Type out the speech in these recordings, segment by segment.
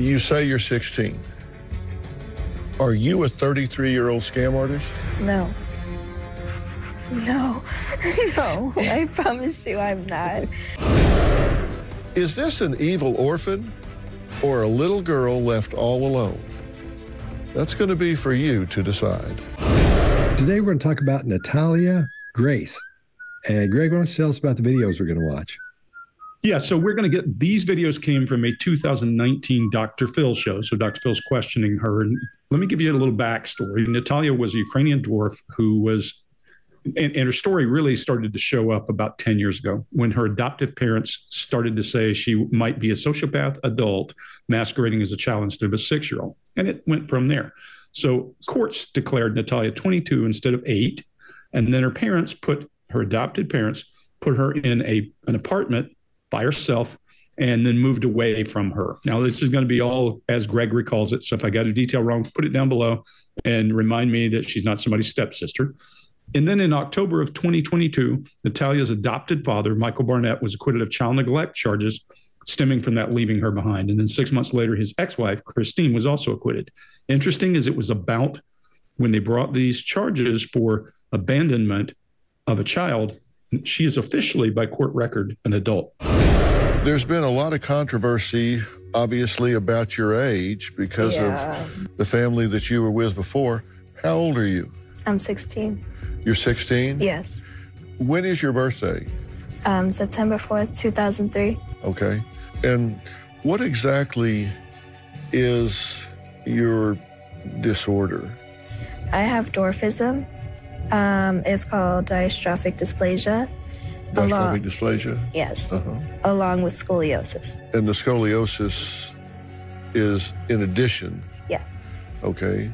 You say you're 16. Are you a 33 year old scam artist? No. No. No. I promise you I'm not. Is this an evil orphan or a little girl left all alone? That's going to be for you to decide. Today, we're going to talk about Natalia Grace. And Greg, why don't you tell us about the videos we're going to watch? Yeah, so we're going to get these videos came from a 2019 Dr. Phil show. So Dr. Phil's questioning her. And let me give you a little backstory. Natalia was a Ukrainian dwarf who was, and, and her story really started to show up about 10 years ago when her adoptive parents started to say she might be a sociopath adult masquerading as a child instead of a six year old. And it went from there. So courts declared Natalia 22 instead of eight. And then her parents put her adopted parents put her in a an apartment by herself and then moved away from her. Now, this is going to be all as Greg recalls it. So if I got a detail wrong, put it down below and remind me that she's not somebody's stepsister. And then in October of 2022, Natalia's adopted father, Michael Barnett, was acquitted of child neglect charges stemming from that leaving her behind. And then six months later, his ex wife, Kristine, was also acquitted. Interesting is it was about when they brought these charges for abandonment of a child, she is officially, by court record, an adult. There's been a lot of controversy, obviously, about your age because Yeah. of the family that you were with before. How old are you? I'm 16. You're 16? Yes. When is your birthday? Um, September 4th, 2003. Okay. And what exactly is your disorder? I have dwarfism. Um, it's called diastrophic dysplasia. Diastrophic dysplasia? Yes. Uh-huh. Along with scoliosis. And the scoliosis is in addition. Yeah. Okay.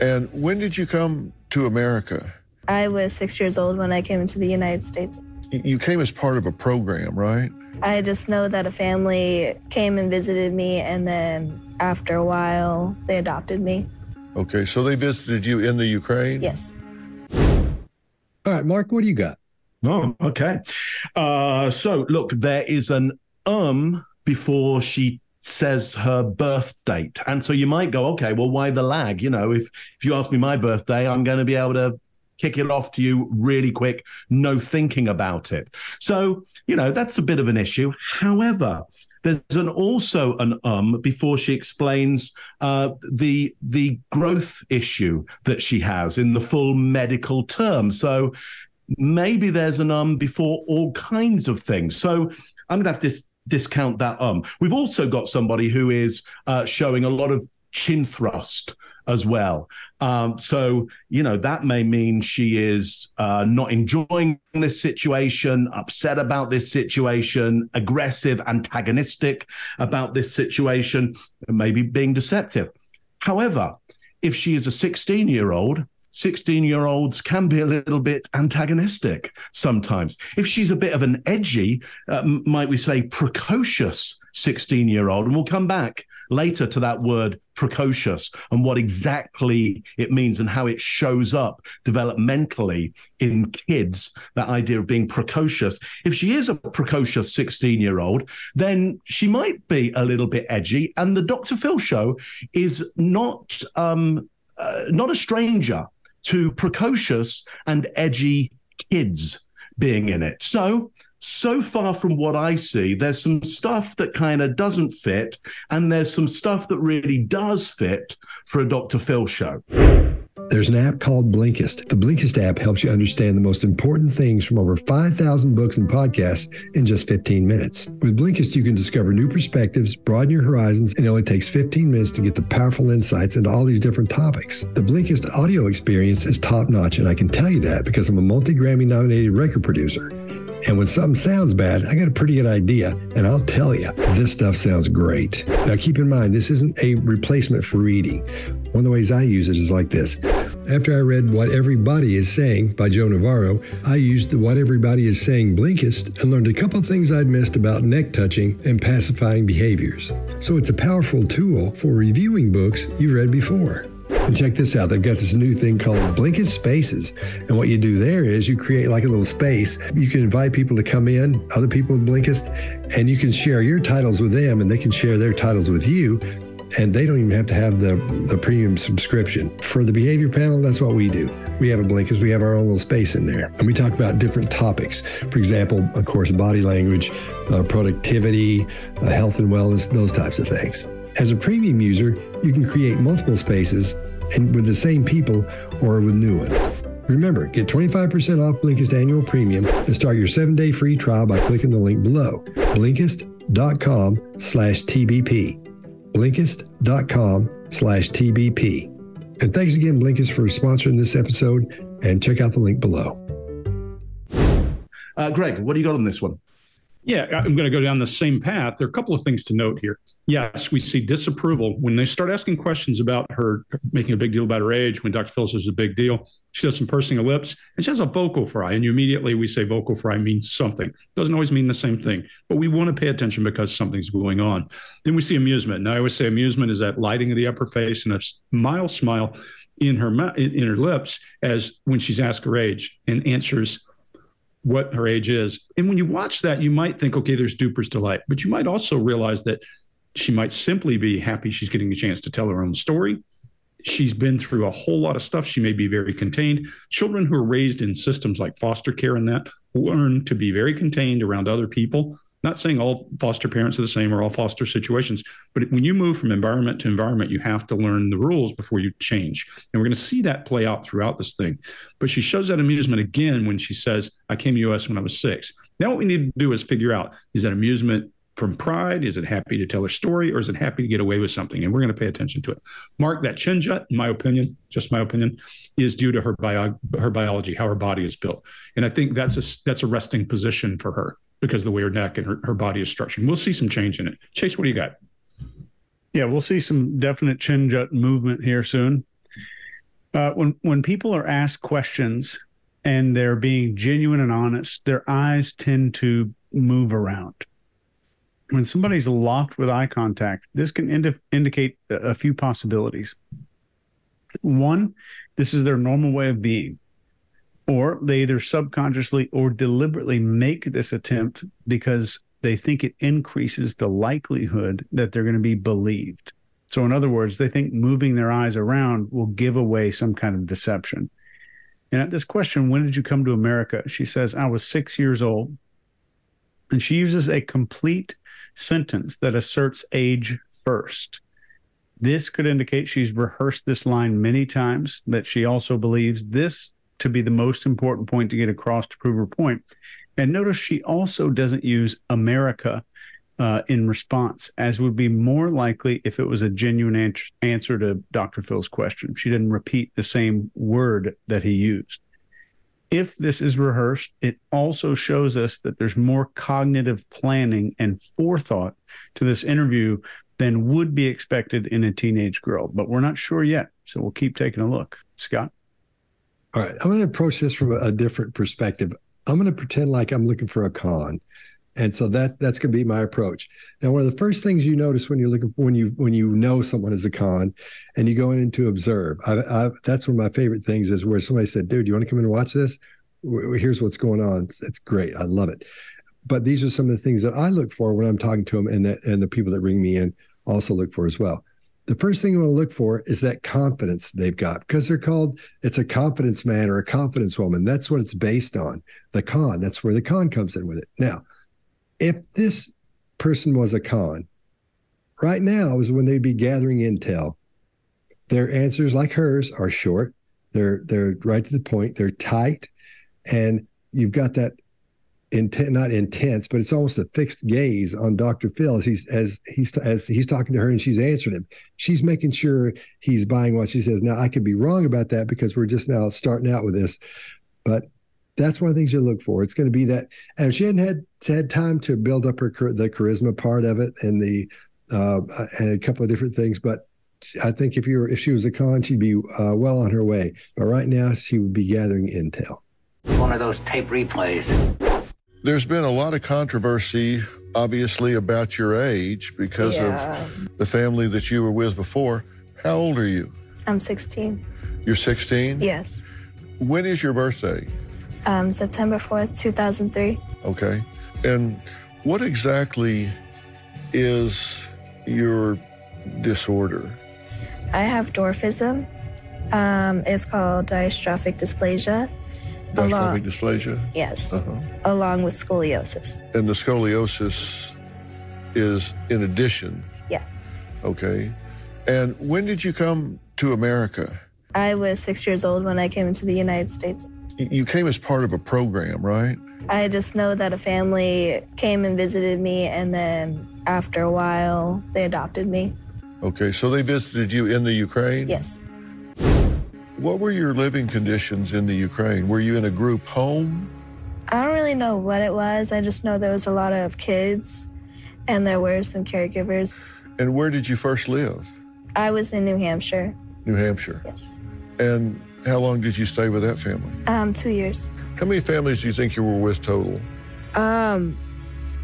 And when did you come to America? I was six years old when I came into the United States. You came as part of a program, right? I just know that a family came and visited me, and then after a while, they adopted me. Okay. So they visited you in the Ukraine? Yes. All right, Mark, what do you got? Oh, okay. Uh, so look, there is an um before she says her birth date, and so you might go, okay, well, why the lag? You know, if if you ask me my birthday, I'm going to be able to kick it off to you really quick, no thinking about it. So you know that's a bit of an issue. However. There's an also an um before she explains uh, the the growth issue that she has in the full medical term. So maybe there's an um before all kinds of things. So I'm going to have to dis- discount that um. We've also got somebody who is uh, showing a lot of chin thrust as well. Um, so you know that may mean she is uh, not enjoying this situation, upset about this situation, aggressive, antagonistic about this situation, maybe being deceptive. However, if she is a 16 year old 16 year olds can be a little bit antagonistic sometimes. If she's a bit of an edgy, uh, might we say precocious 16 year old, and we'll come back later to that word precocious and what exactly it means and how it shows up developmentally in kids, that idea of being precocious. If she is a precocious 16 year old, then she might be a little bit edgy. And the Dr. Phil show is not, um, uh, not a stranger to precocious and edgy kids being in it. So, so far from what I see, there's some stuff that kind of doesn't fit, and there's some stuff that really does fit for a Dr. Phil show. There's an app called Blinkist. The Blinkist app helps you understand the most important things from over 5,000 books and podcasts in just 15 minutes. With Blinkist, you can discover new perspectives, broaden your horizons, and it only takes 15 minutes to get the powerful insights into all these different topics. The Blinkist audio experience is top notch, and I can tell you that because I'm a multi Grammy nominated record producer. And when something sounds bad, I got a pretty good idea, and I'll tell you, this stuff sounds great. Now, keep in mind, this isn't a replacement for reading. One of the ways I use it is like this. After I read What Everybody Is Saying by Joe Navarro, I used the What Everybody Is Saying Blinkist and learned a couple things I'd missed about neck touching and pacifying behaviors. So it's a powerful tool for reviewing books you've read before. And check this out. They've got this new thing called Blinkist Spaces. And what you do there is you create like a little space. You can invite people to come in, other people with Blinkist, and you can share your titles with them and they can share their titles with you. And they don't even have to have the, the premium subscription. For the behavior panel, that's what we do. We have a Blinkist, we have our own little space in there, and we talk about different topics. For example, of course, body language, uh, productivity, uh, health and wellness, those types of things. As a premium user, you can create multiple spaces and with the same people or with new ones. Remember, get 25% off Blinkist annual premium and start your seven-day free trial by clicking the link below. Blinkist.com slash TBP. Blinkist.com slash TBP. And thanks again, Blinkist, for sponsoring this episode. And check out the link below. Uh, Greg, what do you got on this one? Yeah, I'm going to go down the same path. There are a couple of things to note here. Yes, we see disapproval when they start asking questions about her making a big deal about her age. When Dr. Phil says a big deal, she does some pursing of lips and she has a vocal fry. And you immediately we say vocal fry means something. Doesn't always mean the same thing, but we want to pay attention because something's going on. Then we see amusement. And I always say amusement is that lighting of the upper face and a mild smile in her in her lips as when she's asked her age and answers what her age is. And when you watch that, you might think, okay, there's duper's delight, but you might also realize that she might simply be happy she's getting a chance to tell her own story. She's been through a whole lot of stuff. She may be very contained. Children who are raised in systems like foster care and that learn to be very contained around other people not saying all foster parents are the same or all foster situations, but when you move from environment to environment, you have to learn the rules before you change. And we're going to see that play out throughout this thing. But she shows that amusement again when she says, I came to US when I was six. Now, what we need to do is figure out is that amusement from pride? Is it happy to tell her story or is it happy to get away with something? And we're going to pay attention to it. Mark, that chin jut, in my opinion, just my opinion, is due to her bio, her biology, how her body is built. And I think that's a, that's a resting position for her because the way her neck and her, her body is structured. We'll see some change in it. Chase, what do you got? Yeah, we'll see some definite chin jut movement here soon. Uh, when when people are asked questions and they're being genuine and honest, their eyes tend to move around. When somebody's locked with eye contact, this can indi- indicate a few possibilities. One, this is their normal way of being or they either subconsciously or deliberately make this attempt because they think it increases the likelihood that they're going to be believed. So, in other words, they think moving their eyes around will give away some kind of deception. And at this question, when did you come to America? She says, I was six years old. And she uses a complete sentence that asserts age first. This could indicate she's rehearsed this line many times, that she also believes this to be the most important point to get across to prove her point. And notice she also doesn't use America uh, in response, as would be more likely if it was a genuine an- answer to Dr. Phil's question. She didn't repeat the same word that he used. If this is rehearsed, it also shows us that there's more cognitive planning and forethought to this interview than would be expected in a teenage girl. But we're not sure yet. So we'll keep taking a look. Scott? All right, I'm going to approach this from a different perspective. I'm going to pretend like I'm looking for a con, and so that that's going to be my approach. Now, one of the first things you notice when you're looking when you when you know someone is a con, and you go in to observe. I, I, that's one of my favorite things is where somebody said, "Dude, you want to come in and watch this? Here's what's going on. It's, it's great. I love it." But these are some of the things that I look for when I'm talking to them, and that and the people that bring me in also look for as well the first thing you want to look for is that confidence they've got because they're called it's a confidence man or a confidence woman that's what it's based on the con that's where the con comes in with it now if this person was a con right now is when they'd be gathering intel their answers like hers are short they're they're right to the point they're tight and you've got that intent, not intense, but it's almost a fixed gaze on Dr. Phil as he's as he's as he's talking to her and she's answering him. She's making sure he's buying what she says. Now I could be wrong about that because we're just now starting out with this, but that's one of the things you look for. It's going to be that, and she hadn't had had time to build up her the charisma part of it and the uh, and a couple of different things, but. I think if you were if she was a con, she'd be uh, well on her way. But right now, she would be gathering intel. One of those tape replays. There's been a lot of controversy, obviously, about your age because yeah. of the family that you were with before. How old are you? I'm 16. You're 16? Yes. When is your birthday? Um, September 4th, 2003. Okay. And what exactly is your disorder? I have dwarfism. Um, it's called dystrophic dysplasia. Dystrophic Along- dysplasia? Yes, Uh-huh. along with scoliosis. And the scoliosis is in addition. Yeah. Okay. And when did you come to America? I was six years old when I came into the United States. You came as part of a program, right? I just know that a family came and visited me, and then after a while, they adopted me. Okay, so they visited you in the Ukraine? Yes. What were your living conditions in the Ukraine? Were you in a group home? I don't really know what it was. I just know there was a lot of kids, and there were some caregivers. And where did you first live? I was in New Hampshire. New Hampshire. Yes. And how long did you stay with that family? Um, two years. How many families do you think you were with total? Um,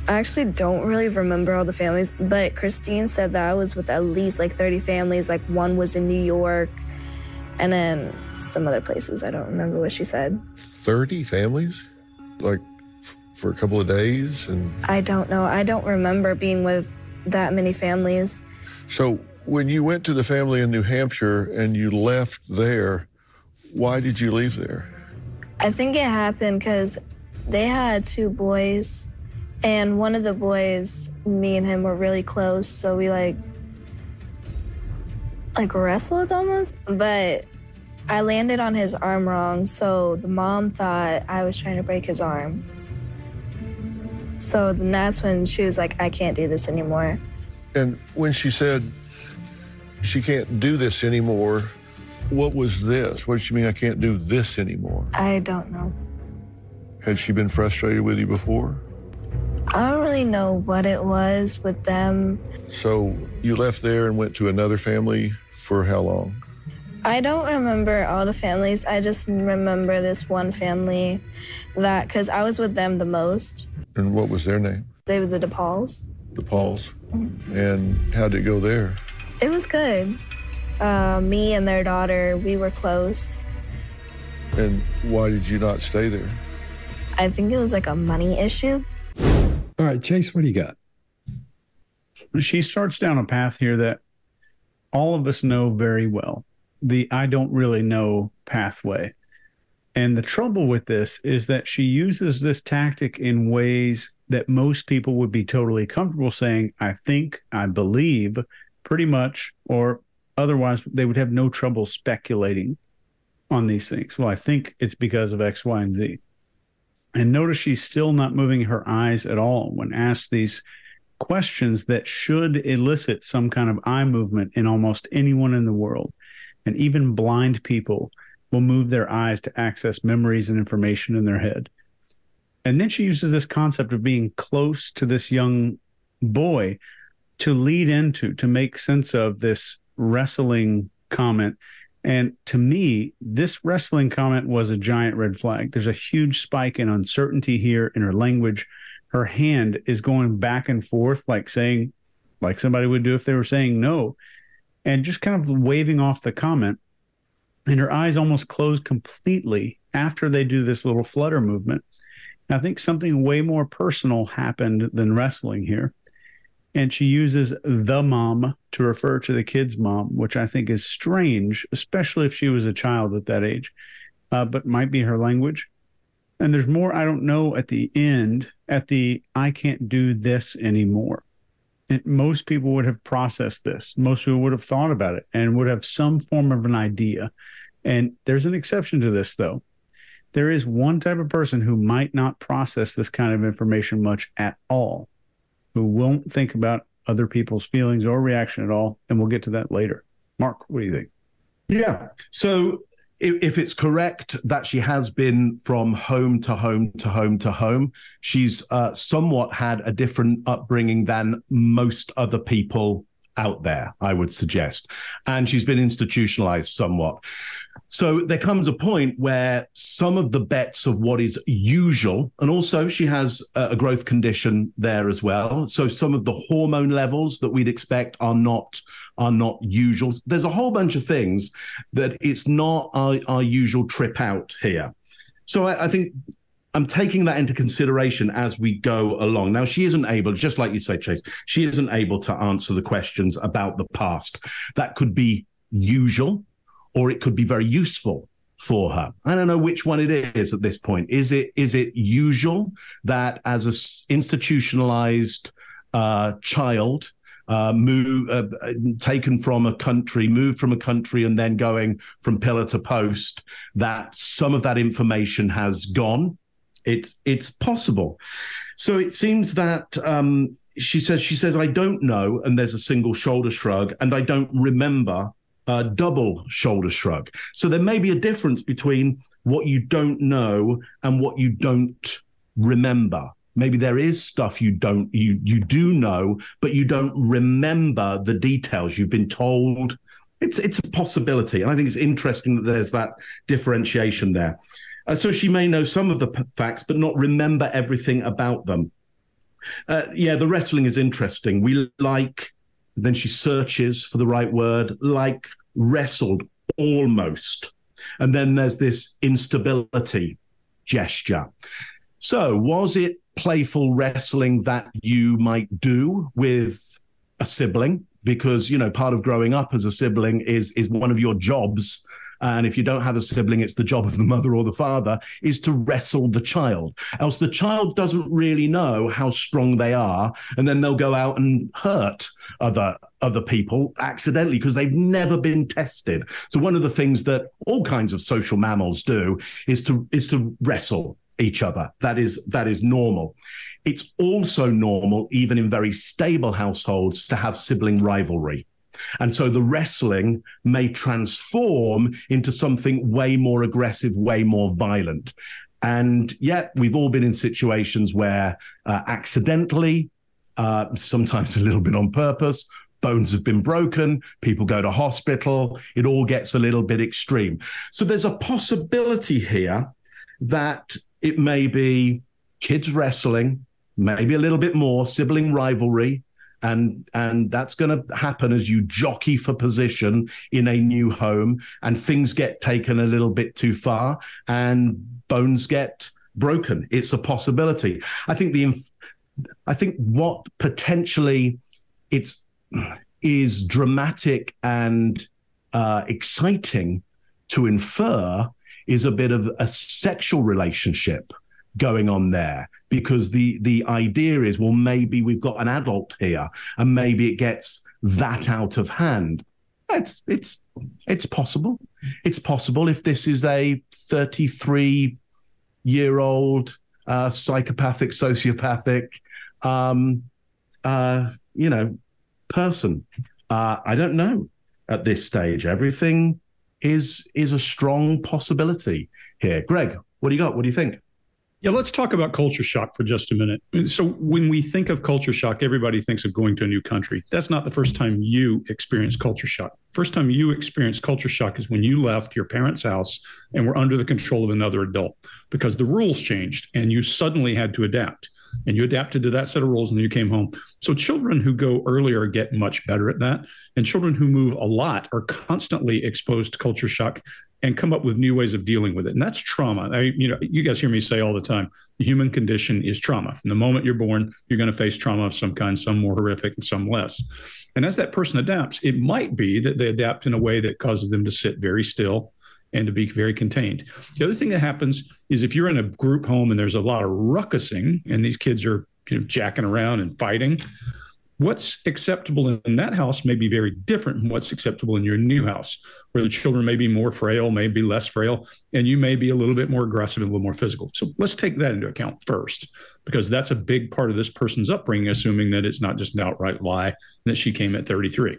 I actually don't really remember all the families, but Kristine said that I was with at least like 30 families. Like one was in New York, and then some other places. I don't remember what she said. 30 families? Like f- for a couple of days? And I don't know. I don't remember being with that many families. so when you went to the family in New Hampshire and you left there, why did you leave there? I think it happened because they had two boys, and one of the boys, me and him were really close, so we like like wrestled almost. But I landed on his arm wrong, so the mom thought I was trying to break his arm. So then that's when she was like, I can't do this anymore. And when she said she can't do this anymore, what was this? What did she mean, I can't do this anymore? I don't know. Had she been frustrated with you before? I don't really know what it was with them. So you left there and went to another family for how long? I don't remember all the families. I just remember this one family that, because I was with them the most. And what was their name? They were the DePauls. The Pauls. Mm-hmm. And how did it go there? It was good. Uh, me and their daughter, we were close. And why did you not stay there? I think it was like a money issue. All right, Chase, what do you got? she starts down a path here that all of us know very well the I don't really know pathway. And the trouble with this is that she uses this tactic in ways that most people would be totally comfortable saying, I think, I believe, pretty much, or otherwise they would have no trouble speculating on these things. Well, I think it's because of X, Y, and Z. And notice she's still not moving her eyes at all when asked these questions that should elicit some kind of eye movement in almost anyone in the world. And even blind people will move their eyes to access memories and information in their head. And then she uses this concept of being close to this young boy to lead into, to make sense of this wrestling comment. And to me, this wrestling comment was a giant red flag. There's a huge spike in uncertainty here in her language. Her hand is going back and forth, like saying, like somebody would do if they were saying no, and just kind of waving off the comment. And her eyes almost close completely after they do this little flutter movement. And I think something way more personal happened than wrestling here. And she uses the mom to refer to the kid's mom, which I think is strange, especially if she was a child at that age, uh, but might be her language. And there's more I don't know at the end, at the I can't do this anymore. It, most people would have processed this. Most people would have thought about it and would have some form of an idea. And there's an exception to this, though. There is one type of person who might not process this kind of information much at all, who won't think about other people's feelings or reaction at all. And we'll get to that later. Mark, what do you think? Yeah. So if, it's correct that she has been from home to home to home to home, she's uh, somewhat had a different upbringing than most other people out there, I would suggest. And she's been institutionalized somewhat. So there comes a point where some of the bets of what is usual, and also she has a growth condition there as well. So some of the hormone levels that we'd expect are not are not usual. There's a whole bunch of things that it's not our, our usual trip out here. So I, I think I'm taking that into consideration as we go along. Now, she isn't able, just like you say, Chase, she isn't able to answer the questions about the past. That could be usual or it could be very useful for her. I don't know which one it is at this point. Is it is it usual that as a institutionalized uh, child uh, move, uh, taken from a country, moved from a country, and then going from pillar to post, that some of that information has gone. It's it's possible. So it seems that um, she says she says I don't know, and there's a single shoulder shrug, and I don't remember a double shoulder shrug. So there may be a difference between what you don't know and what you don't remember maybe there is stuff you don't you you do know but you don't remember the details you've been told it's it's a possibility and i think it's interesting that there's that differentiation there uh, so she may know some of the p- facts but not remember everything about them. Uh, yeah the wrestling is interesting. We like then she searches for the right word like wrestled almost. And then there's this instability gesture. So, was it playful wrestling that you might do with a sibling? Because you know part of growing up as a sibling is is one of your jobs and if you don't have a sibling it's the job of the mother or the father is to wrestle the child else the child doesn't really know how strong they are and then they'll go out and hurt other other people accidentally because they've never been tested so one of the things that all kinds of social mammals do is to is to wrestle each other. That is that is normal. It's also normal, even in very stable households, to have sibling rivalry. And so the wrestling may transform into something way more aggressive, way more violent. And yet, we've all been in situations where uh, accidentally, uh, sometimes a little bit on purpose, bones have been broken, people go to hospital, it all gets a little bit extreme. So there's a possibility here that it may be kids wrestling, maybe a little bit more sibling rivalry, and and that's going to happen as you jockey for position in a new home, and things get taken a little bit too far, and bones get broken. It's a possibility. I think the I think what potentially it's is dramatic and uh, exciting to infer is a bit of a sexual relationship going on there because the the idea is well maybe we've got an adult here and maybe it gets that out of hand it's it's it's possible it's possible if this is a 33 year old uh, psychopathic sociopathic um, uh, you know person uh, i don't know at this stage everything is is a strong possibility here. Greg, what do you got? What do you think? Yeah, let's talk about culture shock for just a minute. So, when we think of culture shock, everybody thinks of going to a new country. That's not the first time you experience culture shock. First time you experience culture shock is when you left your parents' house and were under the control of another adult because the rules changed and you suddenly had to adapt and you adapted to that set of rules and you came home. So children who go earlier get much better at that. And children who move a lot are constantly exposed to culture shock and come up with new ways of dealing with it. And that's trauma. I, you know, you guys hear me say all the time, the human condition is trauma. From the moment you're born, you're going to face trauma of some kind, some more horrific and some less. And as that person adapts, it might be that they adapt in a way that causes them to sit very still and to be very contained. The other thing that happens is if you're in a group home and there's a lot of ruckusing and these kids are you know, jacking around and fighting, what's acceptable in that house may be very different from what's acceptable in your new house, where the children may be more frail, may be less frail, and you may be a little bit more aggressive and a little more physical. So let's take that into account first, because that's a big part of this person's upbringing, assuming that it's not just an outright lie that she came at 33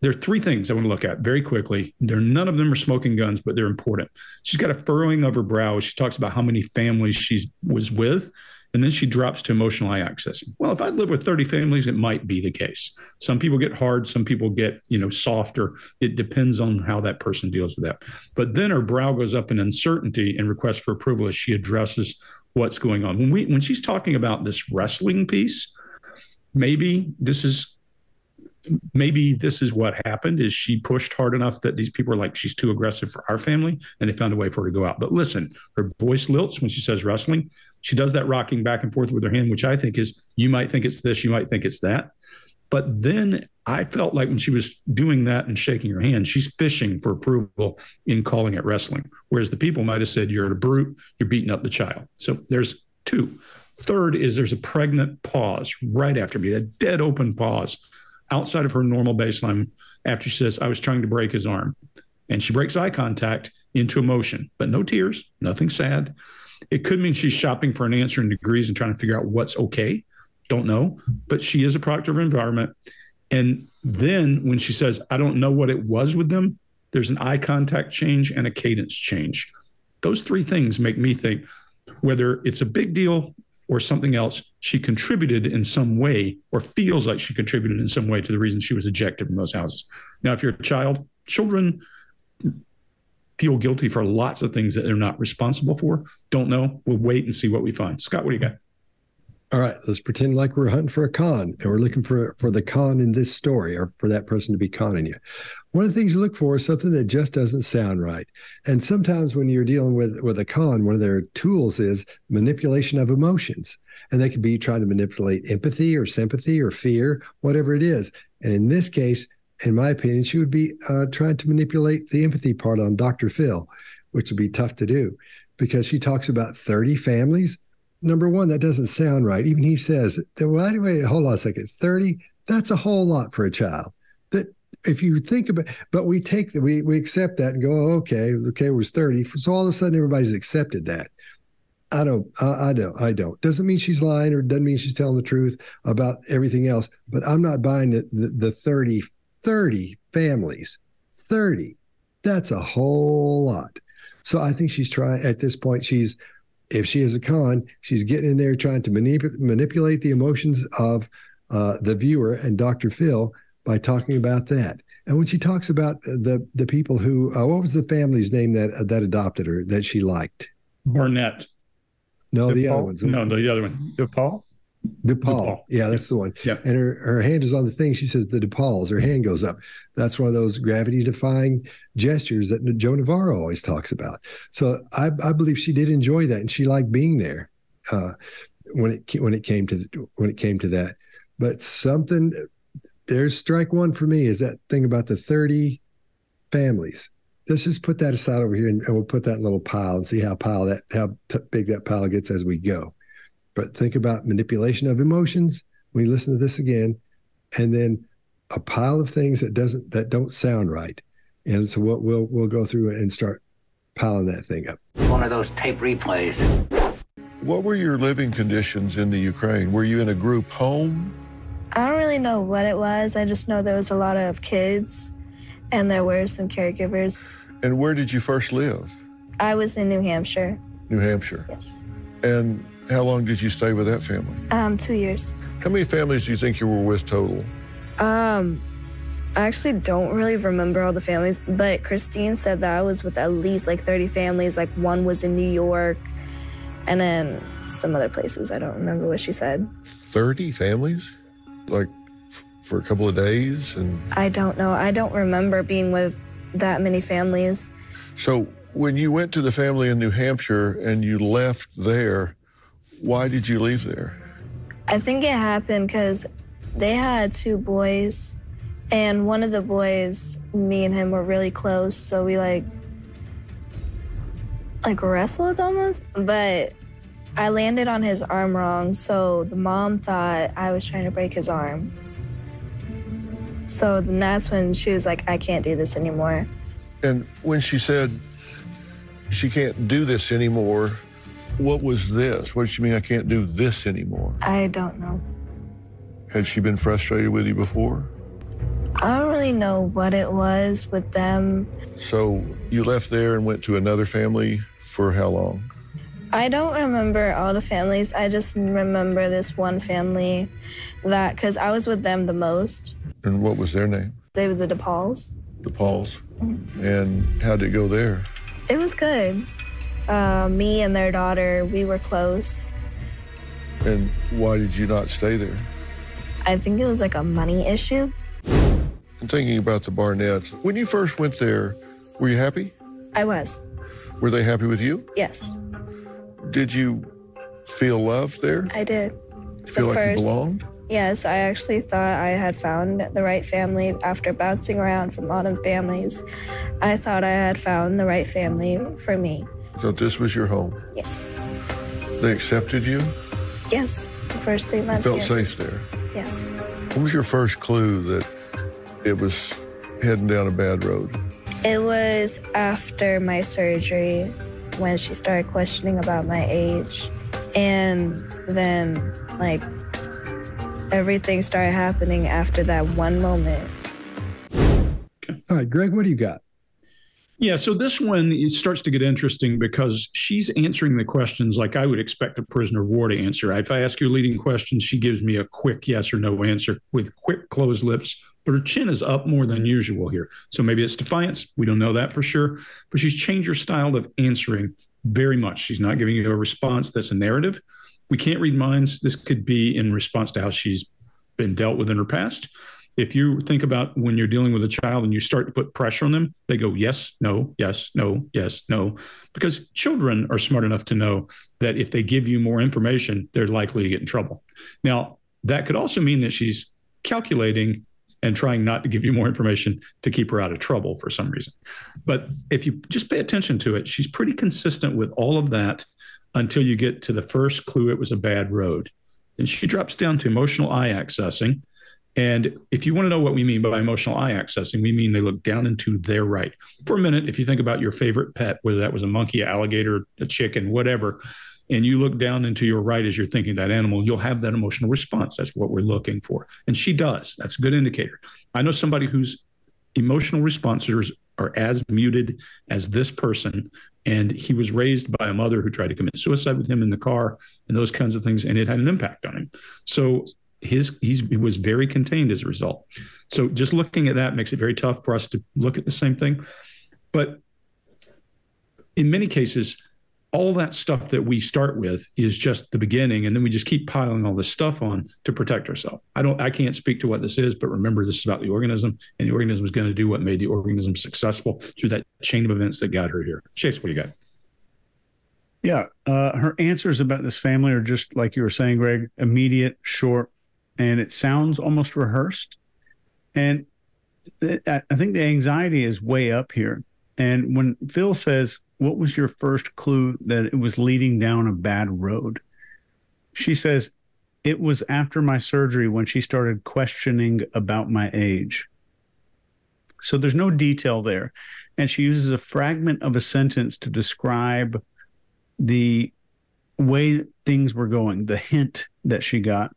there are three things I want to look at very quickly. There, none of them are smoking guns, but they're important. She's got a furrowing of her brow. She talks about how many families she was with, and then she drops to emotional eye accessing. Well, if I live with 30 families, it might be the case. Some people get hard, some people get, you know, softer. It depends on how that person deals with that. But then her brow goes up in uncertainty and request for approval as she addresses what's going on. When we when she's talking about this wrestling piece, maybe this is maybe this is what happened is she pushed hard enough that these people are like she's too aggressive for our family and they found a way for her to go out. But listen her voice lilts when she says wrestling. She does that rocking back and forth with her hand which i think is you might think it's this you might think it's that. But then i felt like when she was doing that and shaking her hand she's fishing for approval in calling it wrestling. Whereas the people might have said you're a brute you're beating up the child. So there's two. Third is there's a pregnant pause right after me a dead open pause outside of her normal baseline after she says, I was trying to break his arm. And she breaks eye contact into emotion, but no tears, nothing sad. It could mean she's shopping for an answer in degrees and trying to figure out what's okay. Don't know, but she is a product of her environment. And then when she says, I don't know what it was with them, there's an eye contact change and a cadence change. Those three things make me think whether it's a big deal or something else, she contributed in some way or feels like she contributed in some way to the reason she was ejected from those houses. Now, if you're a child, children feel guilty for lots of things that they're not responsible for. Don't know. We'll wait and see what we find. Scott, what do you got? All right, let's pretend like we're hunting for a con and we're looking for for the con in this story or for that person to be conning you. One of the things you look for is something that just doesn't sound right. And sometimes when you're dealing with with a con, one of their tools is manipulation of emotions. And they could be trying to manipulate empathy or sympathy or fear, whatever it is. And in this case, in my opinion, she would be uh, trying to manipulate the empathy part on Dr. Phil, which would be tough to do because she talks about 30 families number one, that doesn't sound right. Even he says, well, anyway, hold on a second, 30, that's a whole lot for a child. That if you think about but we take that we we accept that and go, oh, okay, okay, it was 30. So all of a sudden everybody's accepted that. I don't, I, I don't, I don't. Doesn't mean she's lying or doesn't mean she's telling the truth about everything else, but I'm not buying the, the, the 30, 30 families, 30. That's a whole lot. So I think she's trying at this point, she's if she is a con, she's getting in there trying to manip- manipulate the emotions of uh, the viewer and Dr. Phil by talking about that. And when she talks about the the people who, uh, what was the family's name that uh, that adopted her that she liked? Barnett. No, DePaul? the other ones. No, the other one. DePaul? DePaul. DePaul. Yeah, that's the one. Yeah. And her, her hand is on the thing. She says the DePauls. Her hand goes up. That's one of those gravity defying gestures that Joe Navarro always talks about. So I, I believe she did enjoy that and she liked being there uh, when it when it came to the, when it came to that. But something there's strike one for me is that thing about the 30 families. Let's just put that aside over here and, and we'll put that little pile and see how pile that how t- big that pile gets as we go but think about manipulation of emotions when you listen to this again and then a pile of things that doesn't that don't sound right and so we'll we'll, we'll go through and start piling that thing up One of those tape replays. What were your living conditions in the Ukraine? Were you in a group home? I don't really know what it was. I just know there was a lot of kids and there were some caregivers. And where did you first live? I was in New Hampshire. New Hampshire. Yes. And how long did you stay with that family? Um, two years. How many families do you think you were with total? Um, I actually don't really remember all the families, but Kristine said that I was with at least like 30 families. Like one was in New York and then some other places. I don't remember what she said. 30 families? Like f- for a couple of days? And I don't know. I don't remember being with that many families. so when you went to the family in New Hampshire and you left there, why did you leave there? I think it happened because they had two boys, and one of the boys, me and him were really close, so we like like wrestled almost. But I landed on his arm wrong, so the mom thought I was trying to break his arm. So then that's when she was like, I can't do this anymore. And when she said she can't do this anymore, what was this? What did she mean, I can't do this anymore? I don't know. Had she been frustrated with you before? I don't really know what it was with them. So you left there and went to another family for how long? I don't remember all the families. I just remember this one family that, because I was with them the most. And what was their name? They were the DePauls. The Pauls. Mm-hmm. And how did it go there? It was good. Uh, me and their daughter, we were close. And why did you not stay there? I think it was like a money issue. and thinking about the Barnetts. When you first went there, were you happy? I was. Were they happy with you? Yes, Did you feel loved there? I did. Feel the like you belonged? Yes, I actually thought I had found the right family after bouncing around from all the families. I thought I had found the right family for me. So this was your home. Yes. They accepted you. Yes. The first three You felt yes. safe there. Yes. What was your first clue that it was heading down a bad road? It was after my surgery when she started questioning about my age. And then, like, everything started happening after that one moment. All right, Greg, what do you got? Yeah, so this one it starts to get interesting because she's answering the questions like I would expect a prisoner of war to answer. If I ask you a leading question, she gives me a quick yes or no answer with quick closed lips, but her chin is up more than usual here. So maybe it's defiance. We don't know that for sure, but she's changed her style of answering very much. She's not giving you a response that's a narrative. We can't read minds. This could be in response to how she's been dealt with in her past if you think about when you're dealing with a child and you start to put pressure on them, they go yes, no, yes, no, yes, no, because children are smart enough to know that if they give you more information, they're likely to get in trouble. Now, that could also mean that she's calculating and trying not to give you more information to keep her out of trouble for some reason. But if you just pay attention to it, she's pretty consistent with all of that until you get to the first clue it was a bad road. And she drops down to emotional eye accessing. And if you want to know what we mean by emotional eye accessing, we mean they look down into their right. For a minute, if you think about your favorite pet, whether that was a monkey, alligator, a chicken, whatever, and you look down into your right as you're thinking that animal, you'll have that emotional response. That's what we're looking for. And she does. That's a good indicator. I know somebody whose emotional responses are as muted as this person. And he was raised by a mother who tried to commit suicide with him in the car and those kinds of things. And it had an impact on him. So his he was very contained as a result. So just looking at that makes it very tough for us to look at the same thing. But in many cases, all that stuff that we start with is just the beginning, and then we just keep piling all this stuff on to protect ourselves. I don't, I can't speak to what this is, but remember, this is about the organism, and the organism is going to do what made the organism successful through that chain of events that got her here. Chase, what do you got? Yeah, uh, her answers about this family are just like you were saying, Greg, immediate, short, and it sounds almost rehearsed. And th- I I think the anxiety is way up here. And when Phil says, What was your first clue that it was leading down a bad road? She says, It was after my surgery when she started questioning about my age. So there's no detail there. And she uses a fragment of a sentence to describe the way things were going, the hint that she got.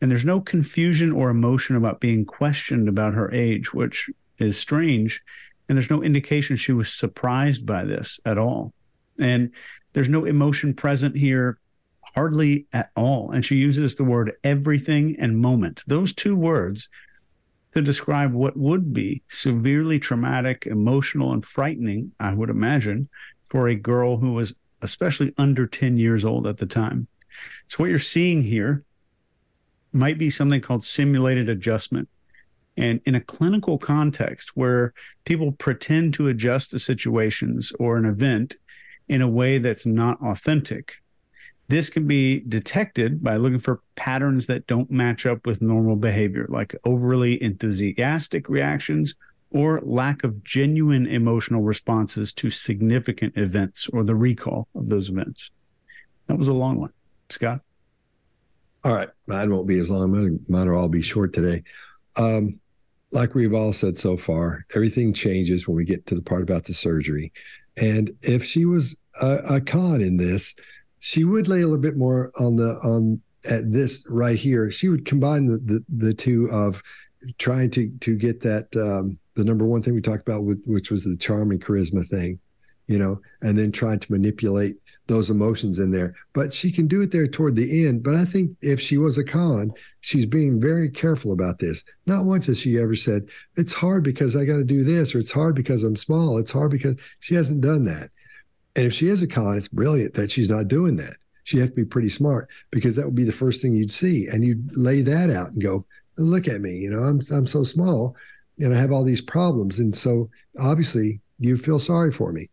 And there's no confusion or emotion about being questioned about her age, which is strange. And there's no indication she was surprised by this at all. And there's no emotion present here, hardly at all. And she uses the word everything and moment. Those two words to describe what would be severely traumatic, emotional, and frightening, I would imagine, for a girl who was especially under 10 years old at the time. So, what you're seeing here might be something called simulated adjustment. And in a clinical context where people pretend to adjust to situations or an event in a way that's not authentic, this can be detected by looking for patterns that don't match up with normal behavior, like overly enthusiastic reactions or lack of genuine emotional responses to significant events or the recall of those events. That was a long one. Scott? All right. Mine won't be as long. Mine, mine will all be short today. Um, like we've all said so far, everything changes when we get to the part about the surgery. And if she was a, a con in this, she would lay a little bit more on the on at this right here. She would combine the the, the two of trying to to get that um, the number one thing we talked about, with, which was the charm and charisma thing, you know, and then trying to manipulate those emotions in there. But she can do it there toward the end. But I think if she was a con, she's being very careful about this. Not once has she ever said, it's hard because I got to do this, or it's hard because I'm small. It's hard because she hasn't done that. And if she is a con, it's brilliant that she's not doing that. She has to be pretty smart because that would be the first thing you'd see. And you'd lay that out and go, look at me, you know, I'm I'm so small. and I have all these problems. And so obviously you feel sorry for me.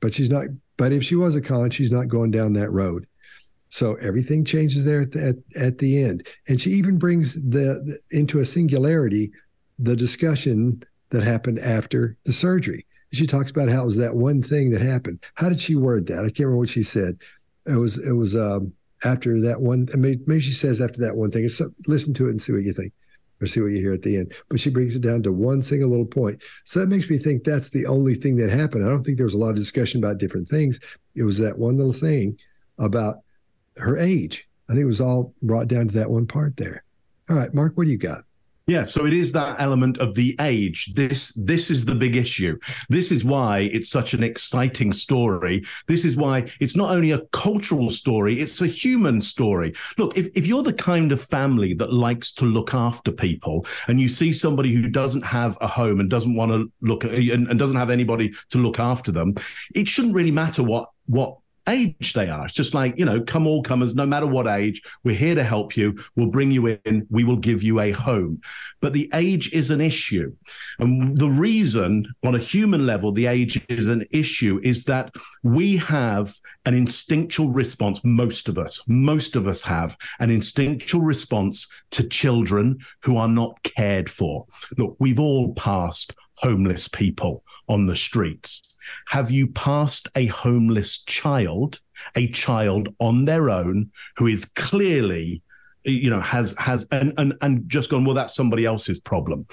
But she's not, but if she was a con, she's not going down that road. So everything changes there at the, at, at the end. And she even brings the, the into a singularity the discussion that happened after the surgery. She talks about how it was that one thing that happened. How did she word that? I can't remember what she said. It was it was um, after that one. Maybe, she says after that one thing. So listen to it and see what you think, or see what you hear at the end. But she brings it down to one single little point. So that makes me think that's the only thing that happened. I don't think there was a lot of discussion about different things. It was that one little thing about her age. I think it was all brought down to that one part there. All right, Mark, what do you got? Yeah, so it is that element of the age. This this is the big issue. This is why it's such an exciting story. This is why it's not only a cultural story, it's a human story. Look, if, if you're the kind of family that likes to look after people and you see somebody who doesn't have a home and doesn't want to look and, and doesn't have anybody to look after them, it shouldn't really matter what what age they are. It's just like, you know, come all comers, no matter what age, we're here to help you. We'll bring you in. We will give you a home. But the age is an issue. And the reason, on a human level, the age is an issue is that we have an instinctual response. Most of us, most of us have an instinctual response to children who are not cared for. Look, we've all passed homeless people on the streets have you passed a homeless child, a child on their own who is clearly you know has has and, and and just gone well that's somebody else's problem.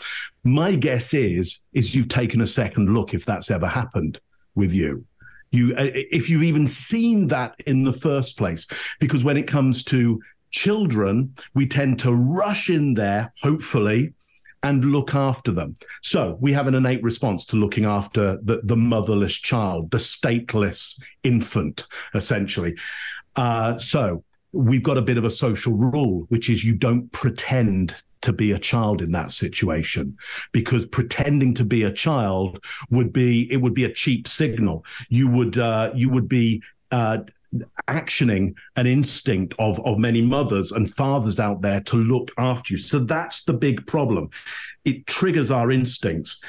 My guess is is you've taken a second look if that's ever happened with you. You uh, if you've even seen that in the first place because when it comes to children we tend to rush in there hopefully and look after them. So we have an innate response to looking after the, the motherless child, the stateless infant, essentially. Uh, so we've got a bit of a social rule, which is you don't pretend to be a child in that situation because pretending to be a child would be it would be a cheap signal you would uh, you would be uh, actioning an instinct of of many mothers and fathers out there to look after you so that's the big problem it triggers our instincts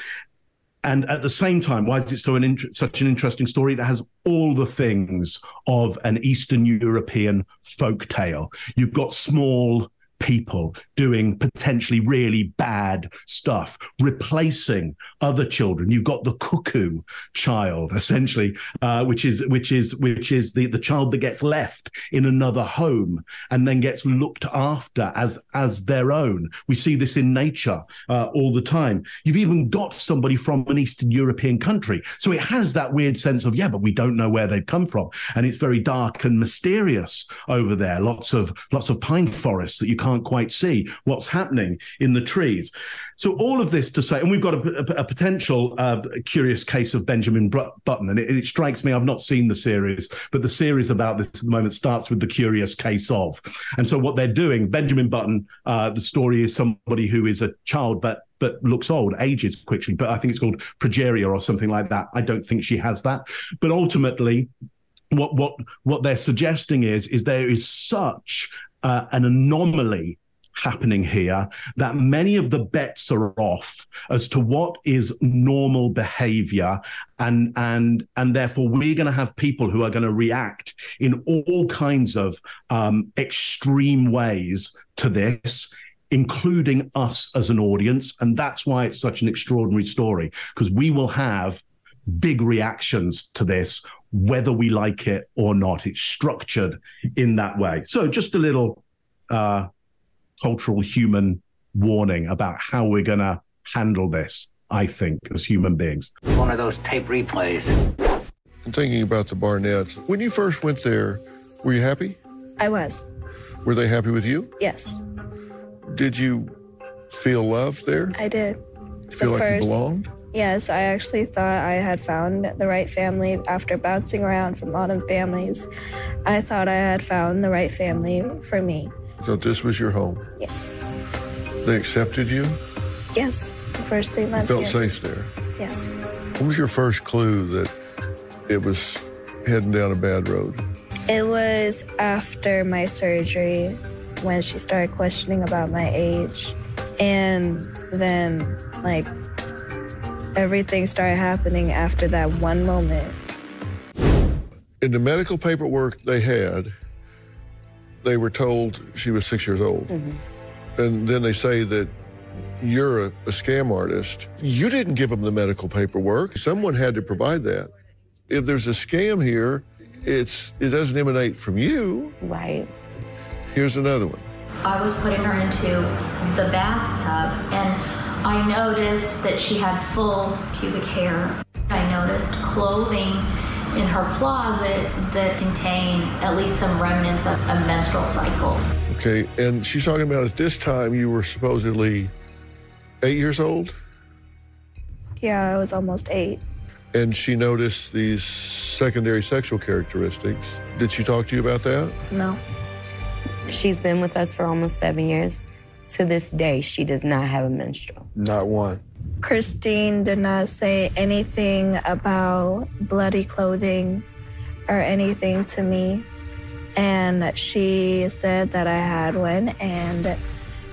and at the same time, why is it so an such an interesting story? It has all the things of an Eastern European folk tale. You've got small people doing potentially really bad stuff, replacing other children. You've got the cuckoo child, essentially, uh, which is which is which is the, the child that gets left in another home and then gets looked after as as their own. We see this in nature uh, all the time. You've even got somebody from an Eastern European country, so it has that weird sense of yeah, but we don't know where they've come from, and it's very dark and mysterious over there. Lots of lots of pine forests that you can't quite see what's happening in the trees. So all of this to say, and we've got a, a, a potential uh, curious case of Benjamin Button, and it, it, strikes me I've not seen the series, but the series about this at the moment starts with the curious case of, and so what they're doing, Benjamin Button, uh, the story is somebody who is a child, but but looks old, ages quickly. But I think it's called progeria or something like that. I don't think she has that, but ultimately what what what they're suggesting is is there is such uh, an anomaly happening here that many of the bets are off as to what is normal behavior and and and therefore we're going to have people who are going to react in all kinds of um, extreme ways to this including us as an audience and that's why it's such an extraordinary story because we will have big reactions to this whether we like it or not it's structured in that way so just a little uh, cultural human warning about how we're going to handle this, I think, as human beings. One of those tape replays. I'm thinking about the Barnetts. When you first went there, were you happy? I was. Were they happy with you? Yes. Did you feel loved there? I did. Feel like first, you belonged? Yes, I actually thought I had found the right family after bouncing around from of families. I thought I had found the right family for me. So this was your home? Yes. They accepted you? Yes. The first three months. You felt yes. safe there? Yes. What was your first clue that it was heading down a bad road? It was after my surgery when she started questioning about my age. And then, like, everything started happening after that one moment. In the medical paperwork they had, they were told she was six years old. Mm-hmm. And then they say that you're a, a scam artist. You didn't give them the medical paperwork. Someone had to provide that. If there's a scam here, it's it doesn't emanate from you. Right. Here's another one. I was putting her into the bathtub and I noticed that she had full pubic hair. I noticed clothing in her closet that contained at least some remnants of a menstrual cycle. Okay, and she's talking about at this time you were supposedly eight years old, Yeah, I was almost eight. and she noticed these secondary sexual characteristics. Did she talk to you about that? No. She's been with us for almost seven years. To this day, she does not have a menstrual. Not one. Kristine did not say anything about bloody clothing or anything to me. And she said that I had one, and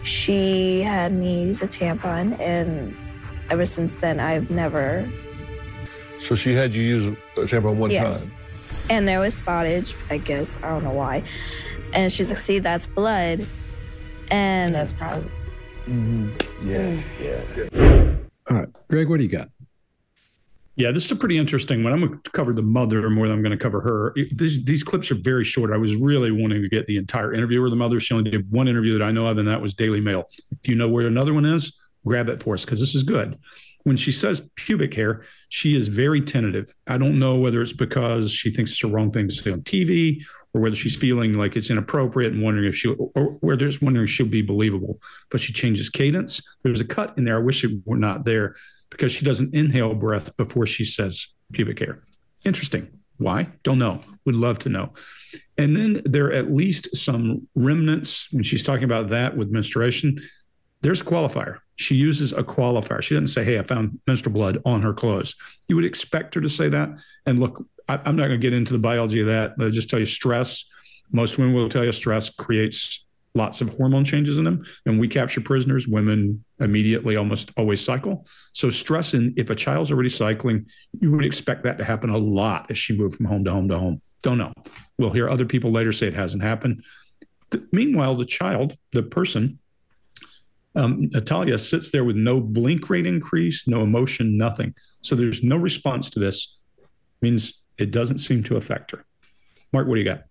she had me use a tampon. And ever since then, I've never. So she had you use a tampon one yes. time. And there was spottage, I guess. I don't know why. And she's like, see, that's blood. And That's probably. Mm-hmm. Yeah, yeah. All right, Greg, what do you got? Yeah, this is a pretty interesting one. I'm going to cover the mother more than I'm going to cover her. These, these clips are very short. I was really wanting to get the entire interview with the mother. She only did one interview that I know of, and that was Daily Mail. If you know where another one is, grab it for us because this is good. When she says pubic hair, she is very tentative. I don't know whether it's because she thinks it's the wrong thing to say on TV or whether she's feeling like it's inappropriate and wondering if she or whether it's wondering if she'll be believable. But she changes cadence. There's a cut in there. I wish it were not there because she doesn't inhale breath before she says pubic hair. Interesting. Why? Don't know. Would love to know. And then there are at least some remnants when she's talking about that with menstruation. There's a qualifier. She uses a qualifier. She doesn't say, Hey, I found menstrual blood on her clothes. You would expect her to say that. And look, I, I'm not going to get into the biology of that, but I'll just tell you stress. Most women will tell you stress creates lots of hormone changes in them. And we capture prisoners, women immediately almost always cycle. So stress in if a child's already cycling, you would expect that to happen a lot as she moved from home to home to home. Don't know. We'll hear other people later say it hasn't happened. Th- meanwhile, the child, the person, um, Natalia sits there with no blink rate increase, no emotion, nothing. So there's no response to this. Means it doesn't seem to affect her. Mark, what do you got?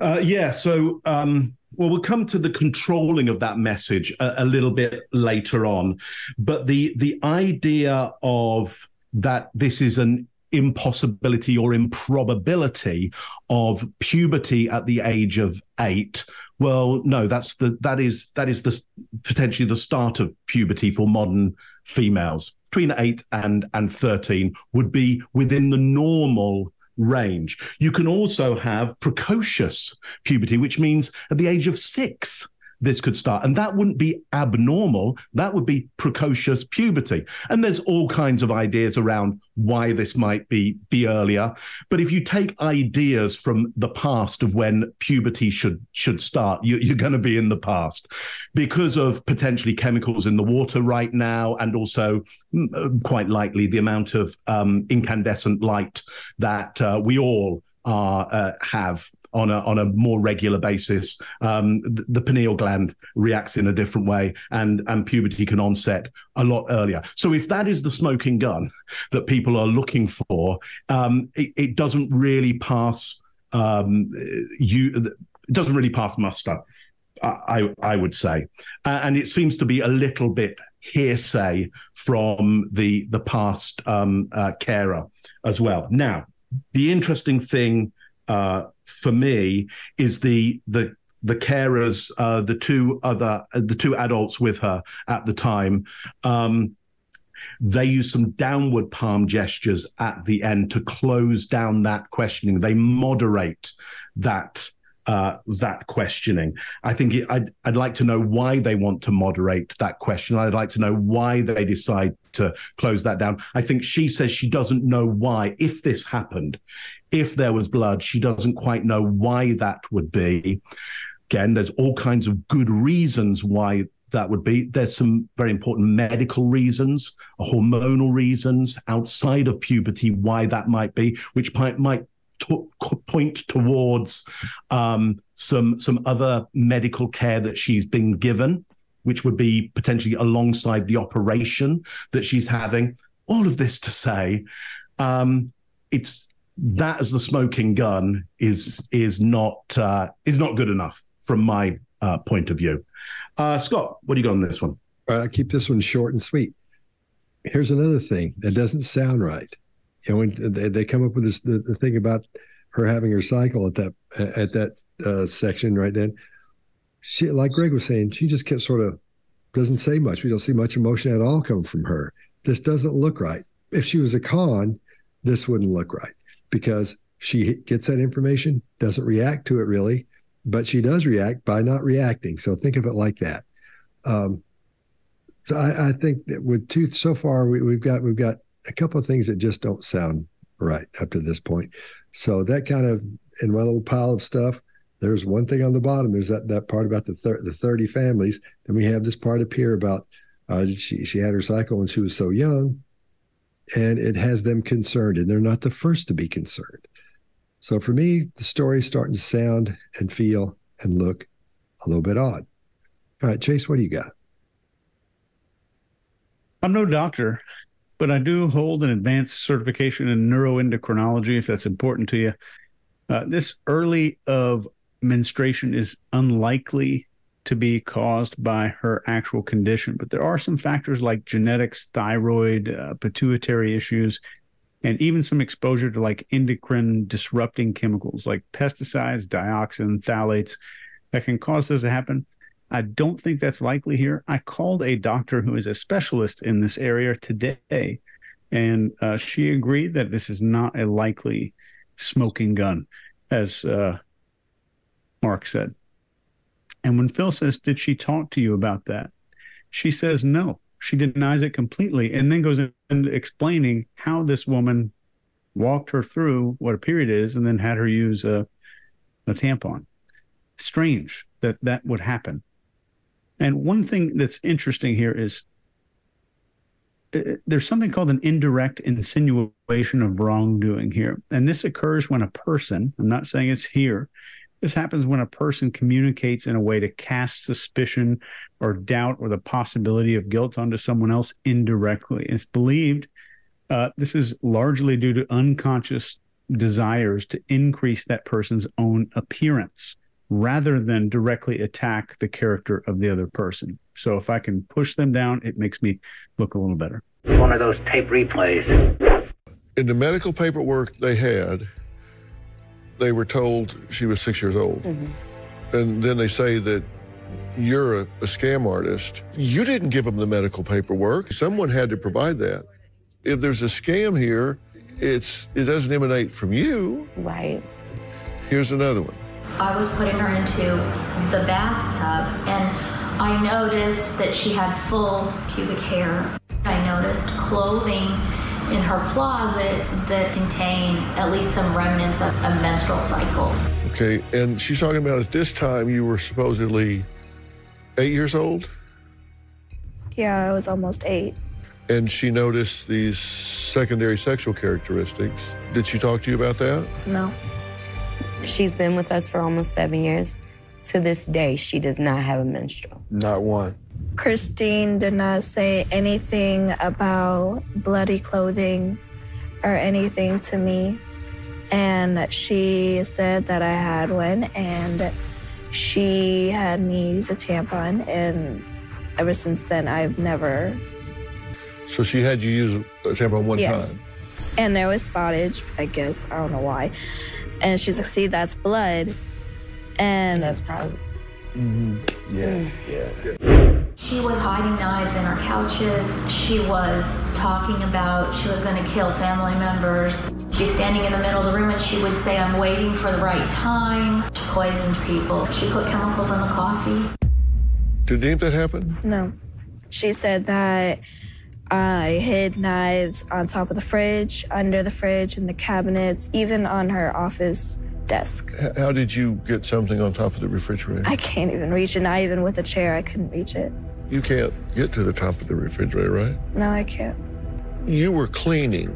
Uh, yeah. So, um, well, we'll come to the controlling of that message a, a little bit later on, but the the idea of that this is an impossibility or improbability of puberty at the age of eight. Well, no, that's the that is that is the potentially the start of puberty for modern females. Between eight and and thirteen would be within the normal range. You can also have precocious puberty, which means at the age of six, this could start. And that wouldn't be abnormal. That would be precocious puberty. And there's all kinds of ideas around why this might be, be earlier. But if you take ideas from the past of when puberty should should start, you, you're going to be in the past because of potentially chemicals in the water right now, and also mm, uh, quite likely the amount of um, incandescent light that uh, we all are uh, have on a on a more regular basis. Um, the, the pineal gland reacts in a different way, and and puberty can onset a lot earlier. So if that is the smoking gun that people are looking for, um, it, it doesn't really pass um, you. It doesn't really pass muster. I, I would say, uh, and it seems to be a little bit hearsay from the the past um, uh, carer as well. Now, the interesting thing uh, for me is the the the carers, uh, the two other the two adults with her at the time. Um, they use some downward palm gestures at the end to close down that questioning. They moderate that uh, that questioning. I think it, I'd, I'd like to know why they want to moderate that question. I'd like to know why they decide to close that down. I think she says she doesn't know why, if this happened, if there was blood, she doesn't quite know why that would be. Again, there's all kinds of good reasons why that would be. There's some very important medical reasons, hormonal reasons outside of puberty why that might be, which might might to, point towards um, some some other medical care that she's been given, which would be potentially alongside the operation that she's having. All of this to say, um, it's that as the smoking gun is is not uh, is not good enough from my uh, point of view. Uh, Scott, what do you got on this one? I keep this one short and sweet. Here's another thing that doesn't sound right. You know, when they, they come up with this the, the thing about her having her cycle at that at that uh, section right then, she like Greg was saying, she just kept sort of doesn't say much. We don't see much emotion at all come from her. This doesn't look right. If she was a con, this wouldn't look right because she gets that information, doesn't react to it really, but she does react by not reacting. So think of it like that. Um, so I, I, think that with Tooth so far, we, we've got we've got a couple of things that just don't sound right up to this point. So that kind of in my little pile of stuff, there's one thing on the bottom. There's that that part about the thir- the 30 families. Then we have this part up here about uh, she she had her cycle when she was so young, and it has them concerned, and they're not the first to be concerned. So for me, the story's starting to sound and feel and look a little bit odd. All right, Chase, what do you got? I'm no doctor, but I do hold an advanced certification in neuroendocrinology, if that's important to you. Uh, this early of menstruation is unlikely to be caused by her actual condition, but there are some factors like genetics, thyroid, uh, pituitary issues, and even some exposure to like endocrine disrupting chemicals like pesticides, dioxin, phthalates that can cause this to happen. I don't think that's likely here. I called a doctor who is a specialist in this area today, and uh, she agreed that this is not a likely smoking gun, as uh, Mark said. And when Phil says, Did she talk to you about that? She says, No. She denies it completely and then goes into explaining how this woman walked her through what a period is and then had her use a, a tampon. Strange that that would happen. And one thing that's interesting here is uh, there's something called an indirect insinuation of wrongdoing here. And this occurs when a person, I'm not saying it's here, this happens when a person communicates in a way to cast suspicion or doubt or the possibility of guilt onto someone else indirectly. It's believed uh, this is largely due to unconscious desires to increase that person's own appearance rather than directly attack the character of the other person. So if I can push them down, it makes me look a little better. One of those tape replays. In the medical paperwork they had, they were told she was six years old. Mm-hmm. And then they say that you're a, a, scam artist. You didn't give them the medical paperwork. Someone had to provide that. If there's a scam here, it's it doesn't emanate from you. Right. Here's another one. I was putting her into the bathtub and I noticed that she had full pubic hair. I noticed clothing in her closet that contained at least some remnants of a menstrual cycle. Okay, and she's talking about at this time you were supposedly eight years old? Yeah, I was almost eight. And she noticed these secondary sexual characteristics. Did she talk to you about that? No. She's been with us for almost seven years. To this day, she does not have a menstrual. Not one. Kristine did not say anything about bloody clothing or anything to me. And she said that I had one, and she had me use a tampon. And ever since then, I've never. So she had you use a tampon one yes. time? And there was spottage, I guess. I don't know why. And she's like, see, that's blood. And that's probably. Mm-hmm. Yeah, yeah. She was hiding knives in our couches. She was talking about she was going to kill family members. She's standing in the middle of the room and she would say, I'm waiting for the right time. She poisoned people. She put chemicals in the coffee. Did any of that happen? No. She said that I hid knives on top of the fridge, under the fridge, in the cabinets, even on her office desk. How did you get something on top of the refrigerator? I can't even reach it. Not even with a chair, I couldn't reach it. You can't get to the top of the refrigerator, right? No, I can't. You were cleaning.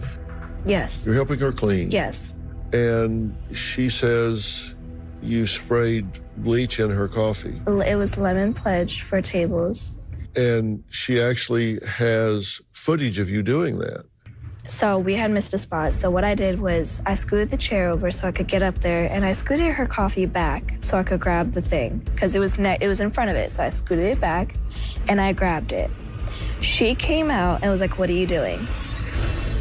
Yes. You're helping her clean. Yes. And she says you sprayed bleach in her coffee. It was lemon pledge for tables. And she actually has footage of you doing that. So we had missed a spot. So what I did was I scooted the chair over so I could get up there, and I scooted her coffee back so I could grab the thing because it was ne- it was in front of it. So I scooted it back, and I grabbed it. She came out and was like, "What are you doing?"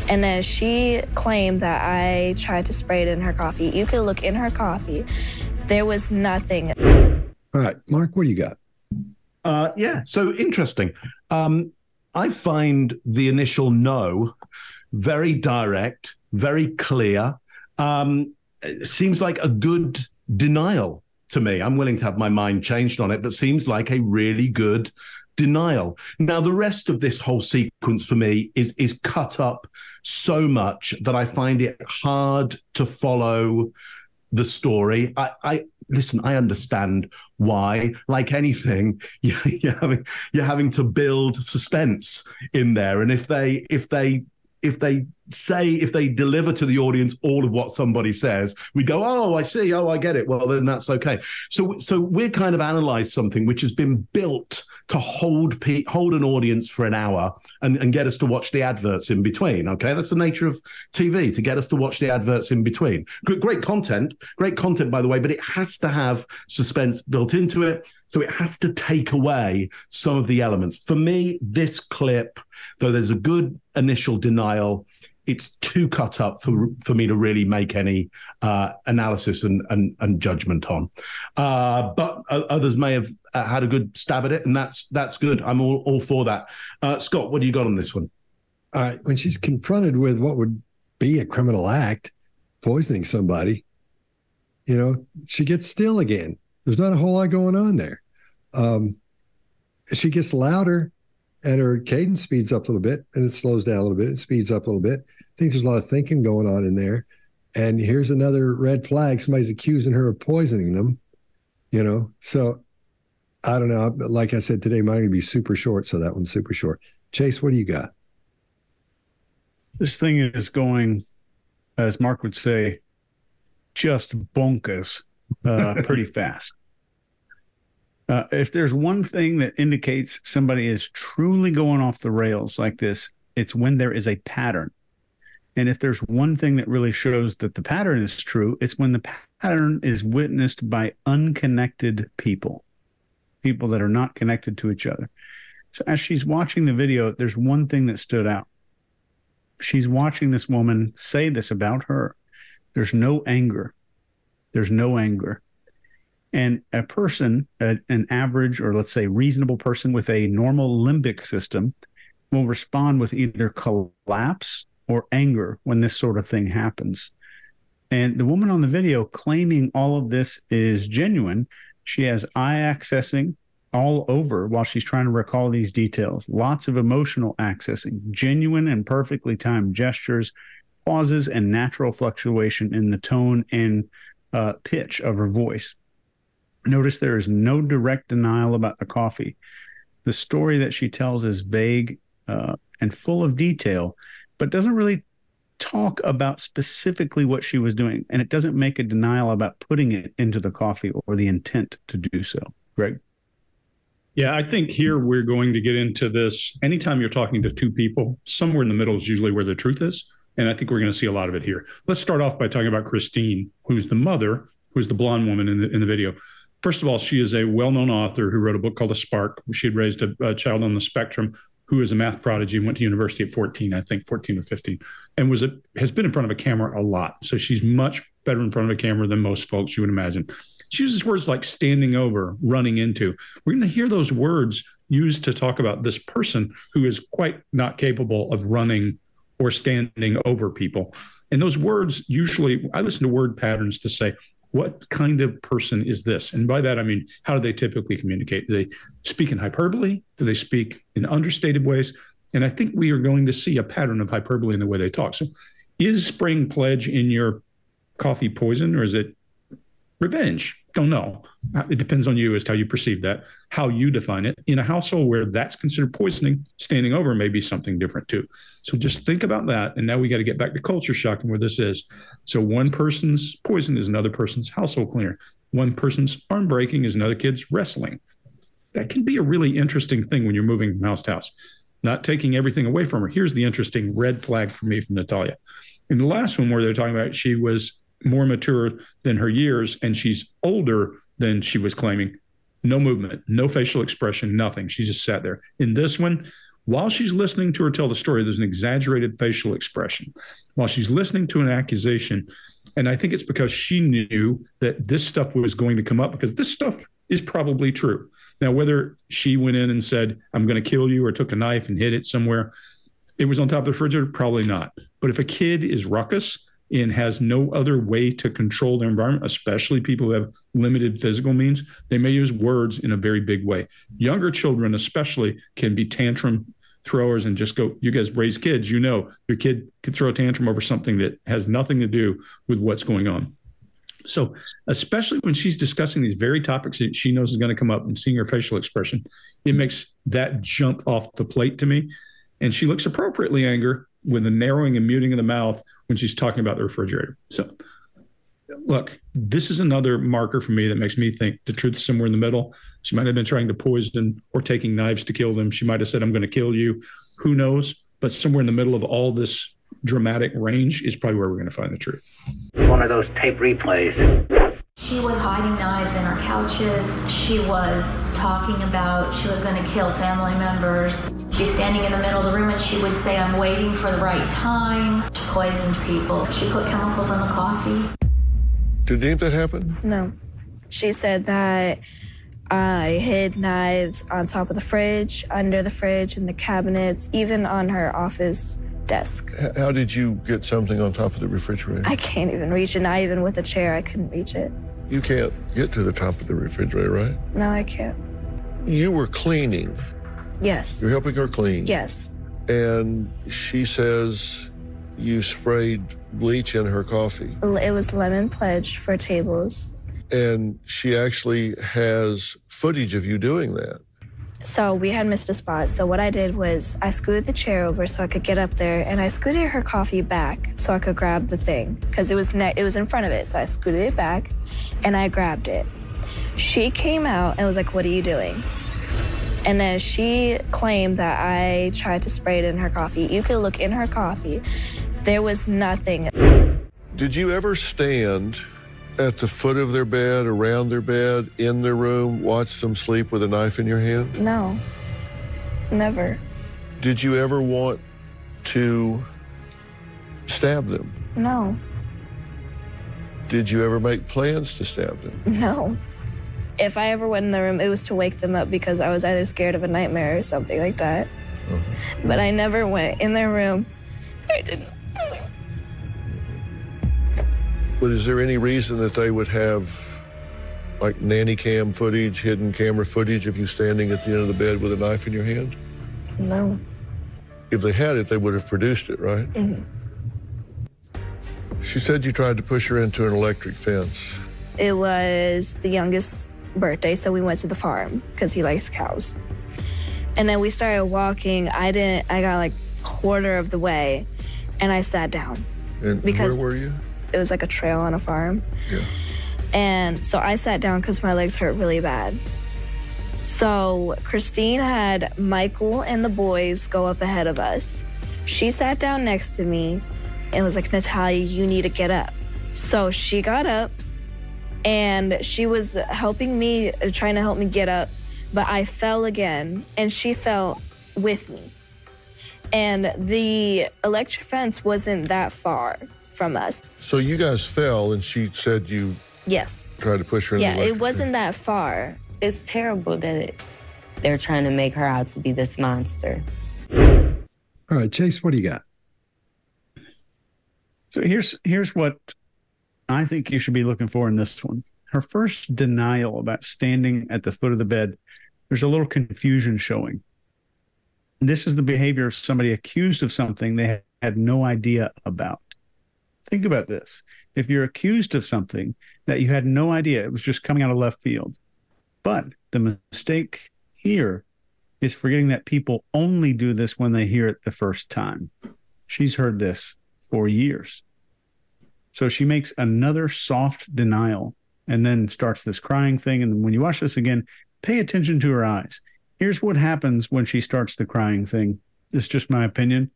And then she claimed that I tried to spray it in her coffee. You could look in her coffee. There was nothing. All right, Mark, what do you got? Uh, yeah, so interesting. Um, I find the initial no very direct, very clear. Um, seems like a good denial to me. I'm willing to have my mind changed on it, but seems like a really good denial. Now, the rest of this whole sequence for me is is cut up so much that I find it hard to follow the story. I, I listen. I understand why. Like anything, you're having you're having to build suspense in there, and if they if they if they say if they deliver to the audience all of what somebody says we go oh i see. Oh i get it. Well then that's okay. So so we're kind of analyzed something which has been built to hold hold an audience for an hour and, and get us to watch the adverts in between okay? That's the nature of tv to get us to watch the adverts in between. Great, great content great content by the way but it has to have suspense built into it so it has to take away some of the elements. For me this clip though there's a good initial denial it's too cut up for for me to really make any uh, analysis and, and, and judgment on. Uh, but others may have uh, had a good stab at it, and that's that's good. I'm all, all for that. Uh, Scott, what do you got on this one? Right, when she's confronted with what would be a criminal act, poisoning somebody, you know, she gets still again. There's not a whole lot going on there. Um, she gets louder and her cadence speeds up a little bit and it slows down a little bit. It speeds up a little bit. I think there's a lot of thinking going on in there. And here's another red flag. Somebody's accusing her of poisoning them, you know? So I don't know. Like I said today, mine going to be super short. So that one's super short. Chase, what do you got? This thing is going, as Mark would say, just bonkers uh, pretty fast. Uh, if there's one thing that indicates somebody is truly going off the rails like this, it's when there is a pattern. And if there's one thing that really shows that the pattern is true, it's when the pattern is witnessed by unconnected people, people that are not connected to each other. So as she's watching the video, there's one thing that stood out. She's watching this woman say this about her. There's no anger. There's no anger. And a person, a, an average or let's say reasonable person with a normal limbic system, will respond with either collapse or anger when this sort of thing happens. And the woman on the video claiming all of this is genuine, she has eye accessing all over while she's trying to recall these details. Lots of emotional accessing, genuine and perfectly timed gestures, pauses, and natural fluctuation in the tone and uh, pitch of her voice. Notice there is no direct denial about the coffee. The story that she tells is vague uh, and full of detail, but doesn't really talk about specifically what she was doing. And it doesn't make a denial about putting it into the coffee or the intent to do so. Greg? Yeah, I think here we're going to get into this. Anytime you're talking to two people, somewhere in the middle is usually where the truth is. And I think we're going to see a lot of it here. Let's start off by talking about Kristine, who's the mother, who's the blonde woman in the, in the video. First of all, she is a well known author who wrote a book called The Spark. She had raised a, a child on the spectrum who is a math prodigy and went to university at 14, I think 14 or 15, and was a, has been in front of a camera a lot. So she's much better in front of a camera than most folks you would imagine. She uses words like standing over, running into. We're going to hear those words used to talk about this person who is quite not capable of running or standing over people. And those words usually, I listen to word patterns to say, what kind of person is this? And by that, I mean, how do they typically communicate? Do they speak in hyperbole? Do they speak in understated ways? And I think we are going to see a pattern of hyperbole in the way they talk. So, is spring pledge in your coffee poison or is it revenge? Don't know. Uh, it depends on you as to how you perceive that, how you define it. In a household where that's considered poisoning, standing over may be something different too. So just think about that. And now we got to get back to culture shock and where this is. So one person's poison is another person's household cleaner. One person's arm breaking is another kid's wrestling. That can be a really interesting thing when you're moving from house to house. Not taking everything away from her. Here's the interesting red flag for me from Natalia. In the last one where they're talking about she was more mature than her years and she's older than she was claiming. No movement, no facial expression, nothing. She just sat there. In this one, while she's listening to her tell the story, there's an exaggerated facial expression. While she's listening to an accusation, and I think it's because she knew that this stuff was going to come up because this stuff is probably true. Now, whether she went in and said, I'm going to kill you, or took a knife and hid it somewhere, it was on top of the refrigerator, probably not. But if a kid is ruckus, and has no other way to control their environment, especially people who have limited physical means, they may use words in a very big way. Younger children, especially, can be tantrum throwers and just go, you guys raise kids, you know, your kid could throw a tantrum over something that has nothing to do with what's going on. So, especially when she's discussing these very topics that she knows is going to come up and seeing her facial expression, it makes that jump off the plate to me. And she looks appropriately angry with a narrowing and muting of the mouth when she's talking about the refrigerator. So, look, this is another marker for me that makes me think the truth is somewhere in the middle. She might have been trying to poison or taking knives to kill them. She might have said, I'm going to kill you. Who knows? But somewhere in the middle of all this dramatic range is probably where we're going to find the truth. One of those tape replays. She was hiding knives in our couches. She was talking about she was going to kill family members. She's standing in the middle of the room and she would say, I'm waiting for the right time. She poisoned people. She put chemicals in the coffee. Did any of that happen? No. She said that I hid knives on top of the fridge, under the fridge, in the cabinets, even on her office desk. How did you get something on top of the refrigerator? I can't even reach it. Not even with a chair, I couldn't reach it. You can't get to the top of the refrigerator, right? No, I can't. You were cleaning. Yes. You're helping her clean. Yes. And she says you sprayed bleach in her coffee. It was lemon pledge for tables. And she actually has footage of you doing that. So we had missed a spot. So what I did was I scooted the chair over so I could get up there, and I scooted her coffee back so I could grab the thing because it was ne- it was in front of it. So I scooted it back, and I grabbed it. She came out and was like, "What are you doing?" And then she claimed that I tried to spray it in her coffee. You could look in her coffee. There was nothing. Did you ever stand at the foot of their bed, around their bed, in their room, watch them sleep with a knife in your hand? No. Never. Did you ever want to stab them? No. Did you ever make plans to stab them? No. If I ever went in the room, it was to wake them up because I was either scared of a nightmare or something like that. Uh-huh. But I never went in their room. I didn't. But is there any reason that they would have like nanny cam footage, hidden camera footage of you standing at the end of the bed with a knife in your hand? No. If they had it, they would have produced it, right? Mm-hmm. She said you tried to push her into an electric fence. It was the youngest birthday, so we went to the farm because he likes cows. And then we started walking. I didn't. I got like quarter of the way, and I sat down. And because where were you? It was like a trail on a farm. Yeah. And so I sat down because my legs hurt really bad. So Kristine had Michael and the boys go up ahead of us. She sat down next to me and was like, Natalia, you need to get up. So she got up and she was helping me, uh, trying to help me get up, but I fell again and she fell with me. And the electric fence wasn't that far from us. So you guys fell, and she said you yes tried to push her. Yeah, it wasn't that far. It's terrible that it, they're trying to make her out to be this monster. All right, Chase, what do you got? So here's here's what I think you should be looking for in this one. Her first denial about standing at the foot of the bed, there's a little confusion showing. This is the behavior of somebody accused of something they had no idea about. Think about this. If you're accused of something that you had no idea, it was just coming out of left field. But the mistake here is forgetting that people only do this when they hear it the first time. She's heard this for years. So she makes another soft denial and then starts this crying thing. And when you watch this again, pay attention to her eyes. Here's what happens when she starts the crying thing. This is just my opinion.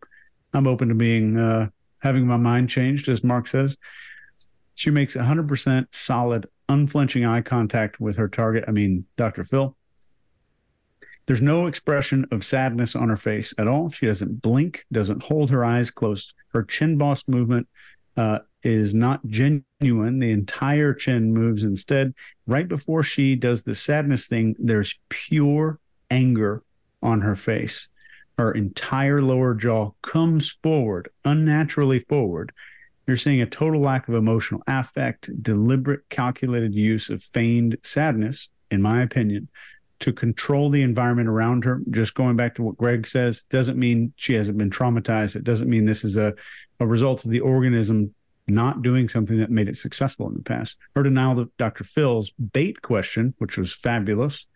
I'm open to being uh, having my mind changed, as Mark says. She makes 100% solid, unflinching eye contact with her target. I mean, Dr. Phil. There's no expression of sadness on her face at all. She doesn't blink, doesn't hold her eyes closed. Her chin boss movement uh, is not genuine. The entire chin moves instead. Right before she does the sadness thing, there's pure anger on her face. Her entire lower jaw comes forward, unnaturally forward. You're seeing a total lack of emotional affect, deliberate, calculated use of feigned sadness, in my opinion, to control the environment around her. Just going back to what Greg says, doesn't mean she hasn't been traumatized. It doesn't mean this is a, a result of the organism not doing something that made it successful in the past. Her denial of Dr. Phil's bait question, which was fabulous,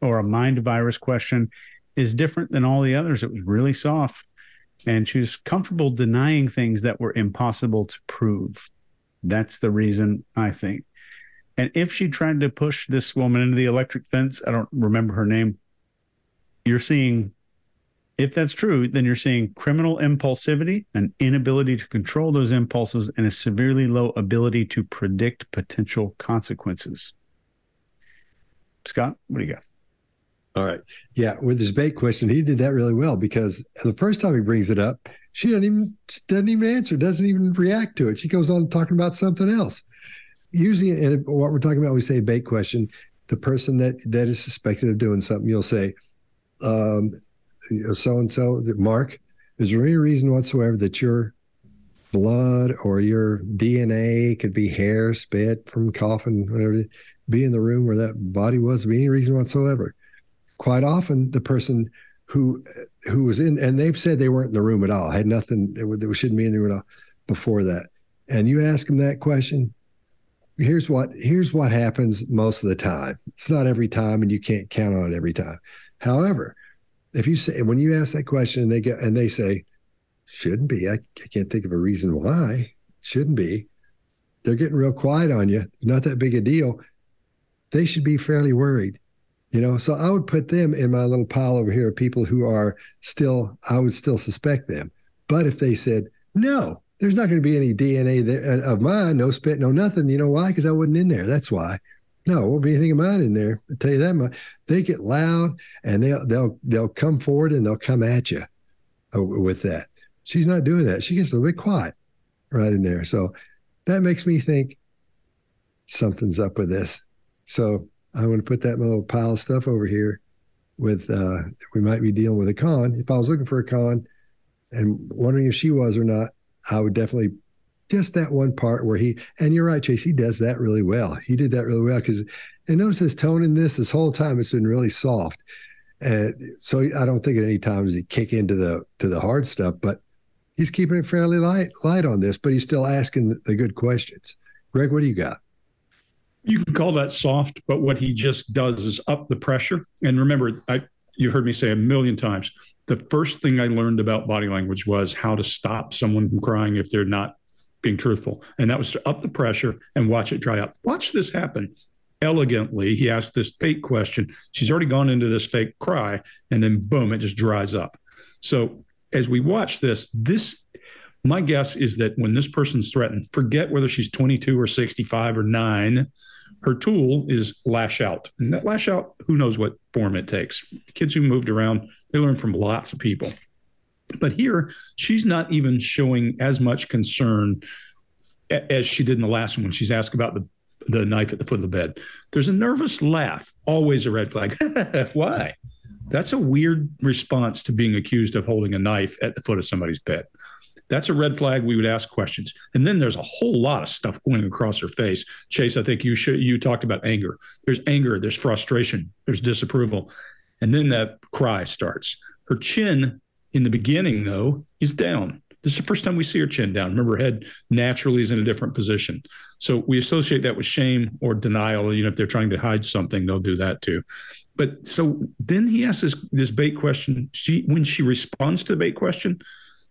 or a mind virus question, is different than all the others. It was really soft. And she was comfortable denying things that were impossible to prove. That's the reason, I think. And if she tried to push this woman into the electric fence, I don't remember her name, you're seeing if that's true, then you're seeing criminal impulsivity, an inability to control those impulses, and a severely low ability to predict potential consequences. Scott, what do you got? All right. Yeah, with his bait question, he did that really well because the first time he brings it up, she doesn't even doesn't even answer, doesn't even react to it. She goes on talking about something else. Usually, in what we're talking about, we say bait question. The person that that is suspected of doing something, you'll say, so and so, Mark, is there any reason whatsoever that your blood or your DNA could be hair, spit from coffin, whatever, be in the room where that body was? Be any reason whatsoever? Quite often, the person who who was in, and they've said they weren't in the room at all, had nothing, they shouldn't be in the room at all before that. And you ask them that question, here's what here's what happens most of the time. It's not every time, and you can't count on it every time. However, if you say when you ask that question and they get and they say shouldn't be. I, I can't think of a reason why. Shouldn't be. They're getting real quiet on you. Not that big a deal. They should be fairly worried you know so i would put them in my little pile over here of people who are still i would still suspect them but if they said no there's not going to be any dna there, of mine no spit no nothing you know why because i wasn't in there that's why no, won't be anything of mine in there. I tell you that much. They get loud and they'll they'll they'll come forward and they'll come at you uh, with that. She's not doing that. She gets a little bit quiet right in there. So that makes me think something's up with this. So I want to put that little pile of stuff over here with uh we might be dealing with a con. If I was looking for a con and wondering if she was or not, I would definitely just that one part where he and you're right, Chase. He does that really well. He did that really well because and notice his tone in this this whole time it's been really soft. And so I don't think at any time does he kick into the to the hard stuff, but he's keeping it fairly light light on this, but he's still asking the good questions. Greg, what do you got? You can call that soft, but what he just does is up the pressure. And remember, I you heard me say a million times. The first thing I learned about body language was how to stop someone from crying if they're not being truthful. And that was to up the pressure and watch it dry up. Watch this happen elegantly. He asked this fake question. She's already gone into this fake cry, and then boom, it just dries up. So as we watch this, this my guess is that when this person's threatened, forget whether she's 22 or 65 or nine, her tool is lash out. And that lash out, who knows what form it takes. Kids who moved around, they learn from lots of people. But here, she's not even showing as much concern as she did in the last one when she's asked about the the knife at the foot of the bed. There's a nervous laugh, always a red flag. Why? That's a weird response to being accused of holding a knife at the foot of somebody's bed. That's a red flag. We would ask questions, and then there's a whole lot of stuff going across her face. Chase, I think you should, you talked about anger. There's anger. There's frustration. There's disapproval, and then that cry starts. Her chin in the beginning, though, is down. This is the first time we see her chin down. Remember, her head naturally is in a different position. So we associate that with shame or denial. You know, if they're trying to hide something, they'll do that too. But so then he asks this, this bait question. She when she responds to the bait question,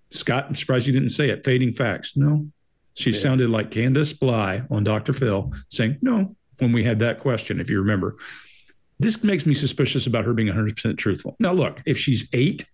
Scott, I'm surprised you didn't say it. Fading facts. No. She yeah. sounded like Candace Bly on Dr. Phil saying, no, when we had that question, if you remember. This makes me suspicious about her being 100% truthful. Now, look, if she's eight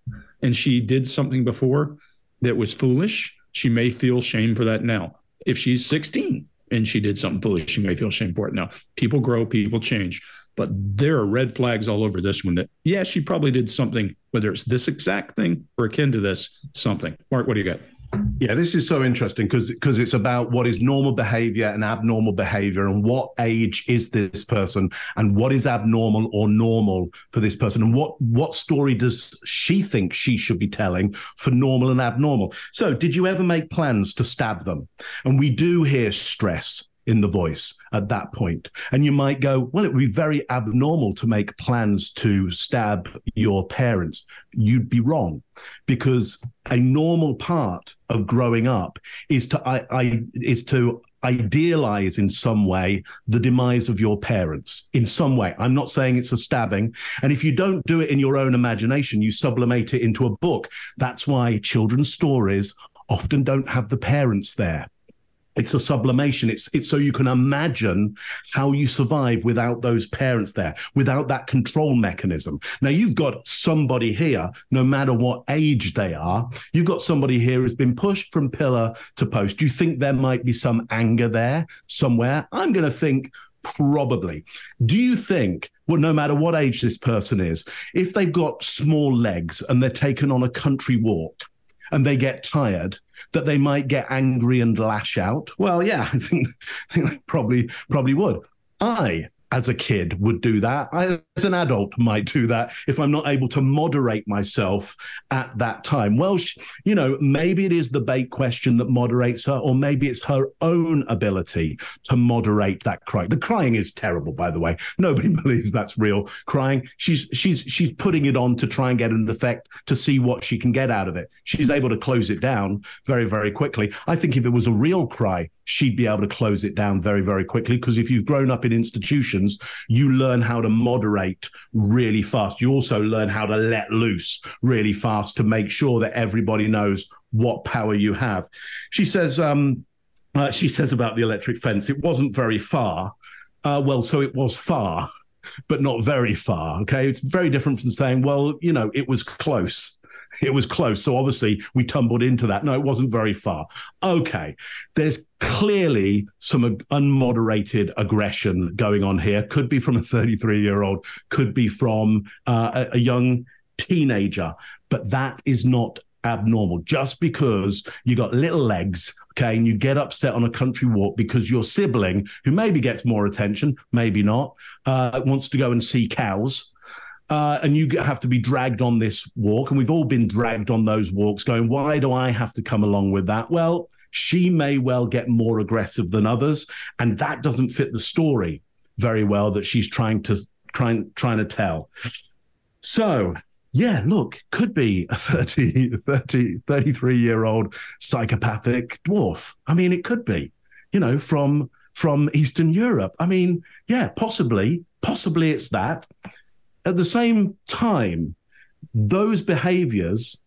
and she did something before that was foolish, she may feel shame for that now. If she's 16 and she did something foolish, she may feel shame for it now. People grow, people change. But there are red flags all over this one that, yeah, she probably did something, whether it's this exact thing or akin to this, something. Mark, what do you got? Yeah, this is so interesting because because it's about what is normal behavior and abnormal behavior, and what age is this person, and what is abnormal or normal for this person, and what what story does she think she should be telling for normal and abnormal. So, did you ever make plans to stab them? And we do hear stress in the voice at that point. And you might go, well, it would be very abnormal to make plans to stab your parents. You'd be wrong because a normal part of growing up is to I, I is to idealize in some way the demise of your parents in some way. I'm not saying it's a stabbing. And if you don't do it in your own imagination, you sublimate it into a book. That's why children's stories often don't have the parents there it's a sublimation. It's it's so you can imagine how you survive without those parents there, without that control mechanism. Now you've got somebody here, no matter what age they are, you've got somebody here who's been pushed from pillar to post. Do you think there might be some anger there somewhere? I'm going to think probably. Do you think well, no matter what age this person is, if they've got small legs and they're taken on a country walk and they get tired, that they might get angry and lash out? Well, yeah, I think, I think they probably probably would. I as a kid would do that. I, as an adult, might do that if I'm not able to moderate myself at that time. Well, she, you know, maybe it is the bait question that moderates her, or maybe it's her own ability to moderate that cry. The crying is terrible, by the way. Nobody believes that's real crying. She's she's she's putting it on to try and get an effect to see what she can get out of it. She's able to close it down very very quickly. I think if it was a real cry, she'd be able to close it down very, very quickly. Because if you've grown up in institutions, you learn how to moderate really fast. You also learn how to let loose really fast to make sure that everybody knows what power you have. She says, um, uh, she says about the electric fence, it wasn't very far. Uh, well, so it was far, but not very far. Okay. It's very different from saying, well, you know, it was close it was close. So obviously we tumbled into that. No, it wasn't very far. Okay. There's clearly some unmoderated aggression going on here. Could be from a 33 year old, could be from uh, a, a young teenager, but that is not abnormal just because you got little legs okay and you get upset on a country walk because your sibling who maybe gets more attention maybe not uh, wants to go and see cows uh, and you have to be dragged on this walk. And we've all been dragged on those walks going, why do I have to come along with that? Well, she may well get more aggressive than others. And that doesn't fit the story very well that she's trying to trying trying to tell. So yeah, look, could be a 30, 30, 33 year old psychopathic dwarf. I mean, it could be, you know, from from Eastern Europe. I mean, yeah, possibly, possibly it's that at the same time, those behaviors,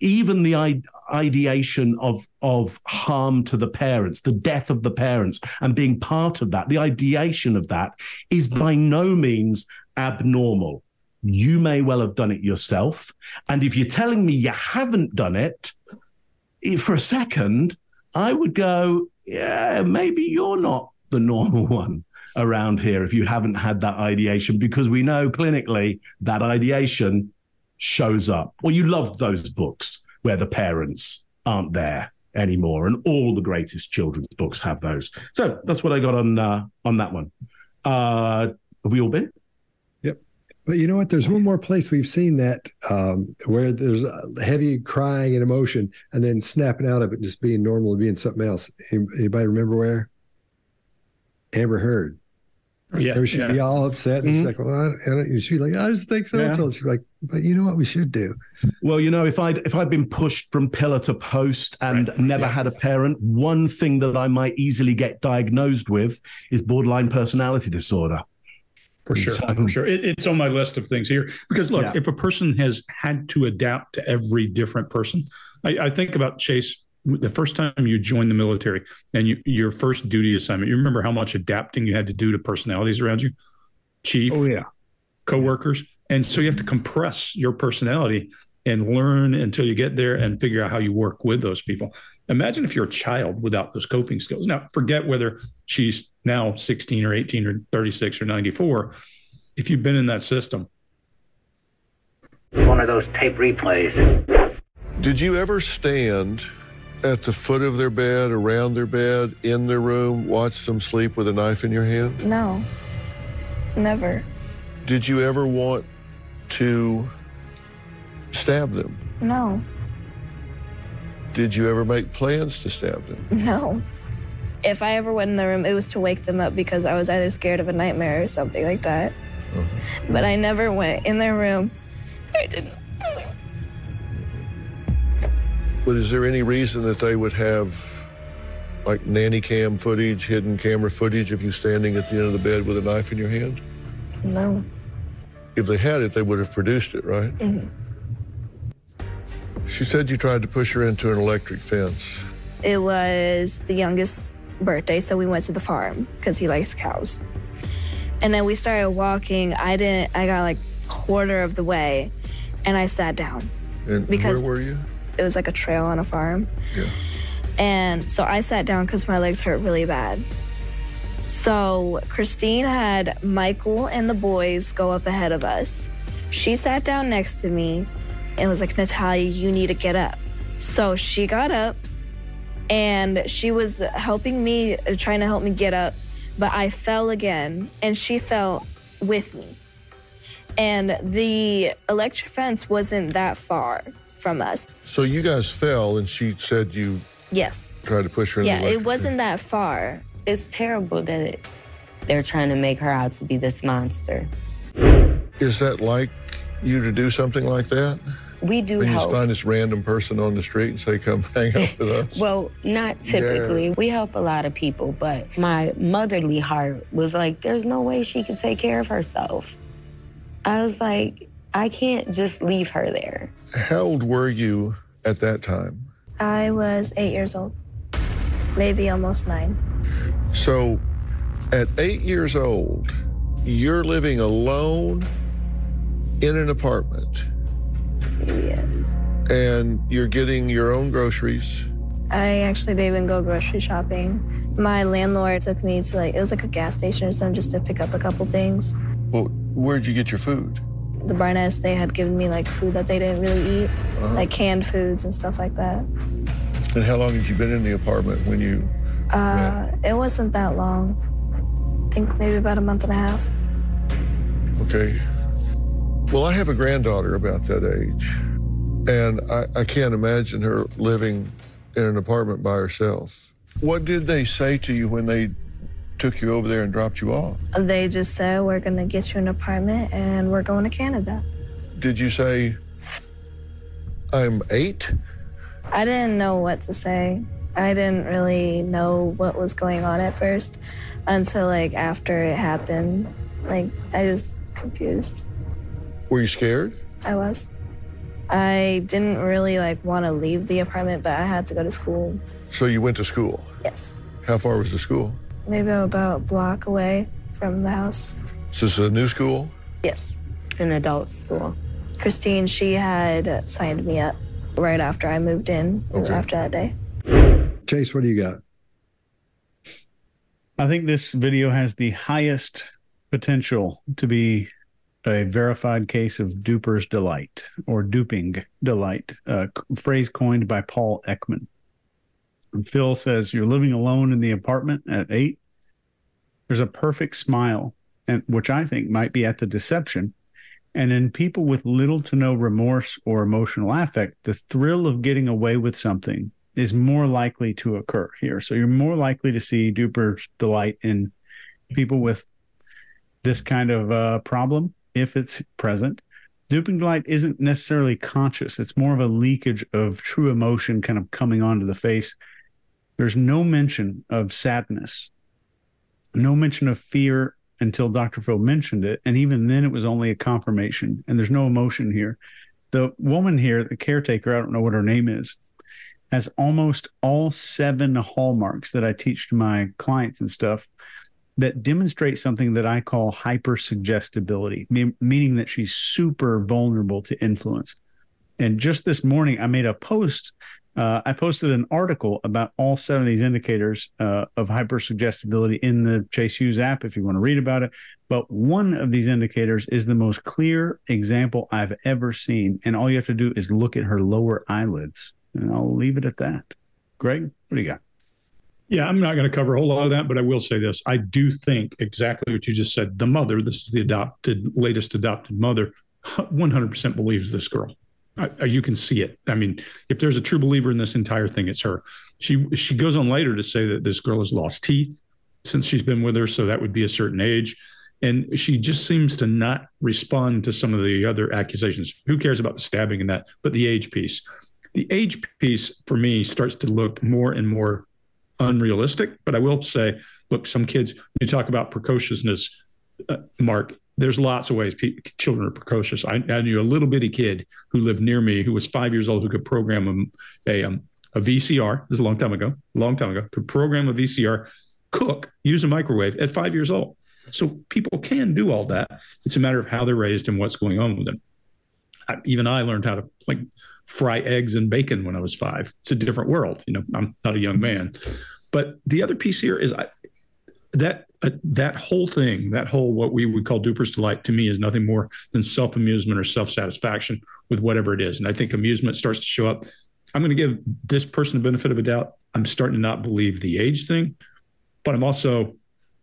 even the ideation of, of harm to the parents, the death of the parents, and being part of that, the ideation of that is by no means abnormal. You may well have done it yourself. And if you're telling me you haven't done it, for a second, I would go, yeah, maybe you're not the normal one around here if you haven't had that ideation, because we know clinically that ideation shows up. Well, you love those books where the parents aren't there anymore, and all the greatest children's books have those. So that's what I got on uh, on that one. Uh, have we all been? Yep. But you know what? There's one more place we've seen that um, where there's heavy crying and emotion, and then snapping out of it, just being normal, and being something else. Anybody remember where? Amber Heard. Yeah, Or she'd yeah. be all upset. And she's mm-hmm. like, well, I, don't, she'd be like, I just think so. and so. She'd be like, but you know what we should do? Well, you know, if I'd if I'd been pushed from pillar to post and never had a parent, one thing that I might easily get diagnosed with is borderline personality disorder. For sure, So- for sure. It, it's on my list of things here because look, Yeah. if a person has had to adapt to every different person, I, I think about Chase. The first time you join the military and you, your first duty assignment, you remember how much adapting you had to do to personalities around you, chief, Oh yeah. coworkers, and so you have to compress your personality and learn until you get there and figure out how you work with those people. Imagine if you're a child without those coping skills. Now, forget whether she's now 16 or 18 or 36 or 94. If you've been in that system, One of those tape replays. Did you ever stand at the foot of their bed, around their bed, in their room, watch them sleep with a knife in your hand? No. Never. Did you ever want to stab them? No. Did you ever make plans to stab them? No. If I ever went in the room, it was to wake them up because I was either scared of a nightmare or something like that. Uh-huh. But I never went in their room. I didn't. But is there any reason that they would have like nanny cam footage, hidden camera footage of you standing at the end of the bed with a knife in your hand? No. If they had it, they would have produced it, right? Mm-hmm. She said you tried to push her into an electric fence. It was the youngest birthday, so we went to the farm because he likes cows. And then we started walking. I didn't. I got like quarter of the way, and I sat down. And Because- where were you? It was like a trail on a farm. Yeah. And so I sat down because my legs hurt really bad. So Kristine had Michael and the boys go up ahead of us. She sat down next to me and was like, Natalia, you need to get up. So she got up and she was helping me, uh, trying to help me get up, but I fell again and she fell with me. And the electric fence wasn't that far from us. So you guys fell, and she said you Yes. tried to push her. in Yeah, the it electric wasn't that far. It's terrible that it, they're trying to make her out to be this monster. fence. Is that like you to do something like that? We do When you just help. find this random person on the street and say, "Come hang out with us." Well, not typically. We help a lot of people, but my motherly heart was like, there's no way she could take care of herself. I was like, I can't just leave her there. How old were you at that time? I was eight years old, maybe almost nine. So, at eight years old, you're living alone in an apartment Yes. and you're getting your own groceries. I actually didn't even go grocery shopping. My landlord took me to like, it was like a gas station or something just to pick up a couple things. Well, where'd you get your food? The Barnetts, they had given me like food that they didn't really eat, Uh-huh. like canned foods and stuff like that. And how long had you been in the apartment when you? Uh, it wasn't that long. I think maybe about a month and a half. Okay. Well, I have a granddaughter about that age, and I, I can't imagine her living in an apartment by herself. What did they say to you when they took you over there and dropped you off? They just said, we're gonna get you an apartment and we're going to Canada. Did you say, I'm eight? I didn't know what to say. I didn't really know what was going on at first until like after it happened. Like I was confused. Were you scared? I was. I didn't really like want to leave the apartment, but I had to go to school. So you went to school. Yes. How far was the school? Maybe about a block away from the house. Is this a new school? Yes. An adult school. Kristine, she had signed me up right after I moved in Okay. after that day. Chase, what do you got? I think this video has the highest potential to be a verified case of duper's delight or duping delight, a c- phrase coined by Paul Ekman. Phil says, You're living alone in the apartment at eight. There's a perfect smile, and which I think might be at the deception. And in people with little to no remorse or emotional affect, the thrill of getting away with something is more likely to occur here. So you're more likely to see duper's delight in people with this kind of uh, problem if it's present. Duping delight isn't necessarily conscious. It's more of a leakage of true emotion kind of coming onto the face. There's no mention of sadness, no mention of fear until Dr. Phil mentioned it. And even then, it was only a confirmation, and there's no emotion here. The woman here, the caretaker, I don't know what her name is, has almost all seven hallmarks that I teach to my clients and stuff that demonstrate something that I call hypersuggestibility, me- meaning that she's super vulnerable to influence. And just this morning, I made a post. Uh, I posted an article about all seven of these indicators uh, of hypersuggestibility in the Chase Hughes app if you want to read about it. But one of these indicators is the most clear example I've ever seen. And all you have to do is look at her lower eyelids. And I'll leave it at that. Greg, what do you got? Yeah, I'm not going to cover a whole lot of that, but I will say this. I do think exactly what you just said. The mother, this is the adopted, latest adopted mother, 100% believes this girl. I, you can see it. I mean, if there's a true believer in this entire thing, it's her. She she goes on later to say that this girl has lost teeth since she's been with her, so that would be a certain age, and she just seems to not respond to some of the other accusations. Who cares about the stabbing and that? But the age piece, the age piece for me starts to look more and more unrealistic. But I will say, look, some kids, you talk about precociousness, uh, Mark, there's lots of ways pe- children are precocious. I, I, knew a little bitty kid who lived near me who was five years old who could program a, a, um, a VCR. This is a long time ago, a long time ago, could program a VCR, cook, use a microwave at five years old. So people can do all that. It's a matter of how they're raised and what's going on with them. I, even I learned how to like fry eggs and bacon when I was five. It's a different world. You know, I'm not a young man. But the other piece here is I, that uh, that whole thing, that whole what we would call duper's delight, to me is nothing more than self amusement or self satisfaction with whatever it is. And I think amusement starts to show up. I'm going to give this person the benefit of a doubt. I'm starting to not believe the age thing, but I'm also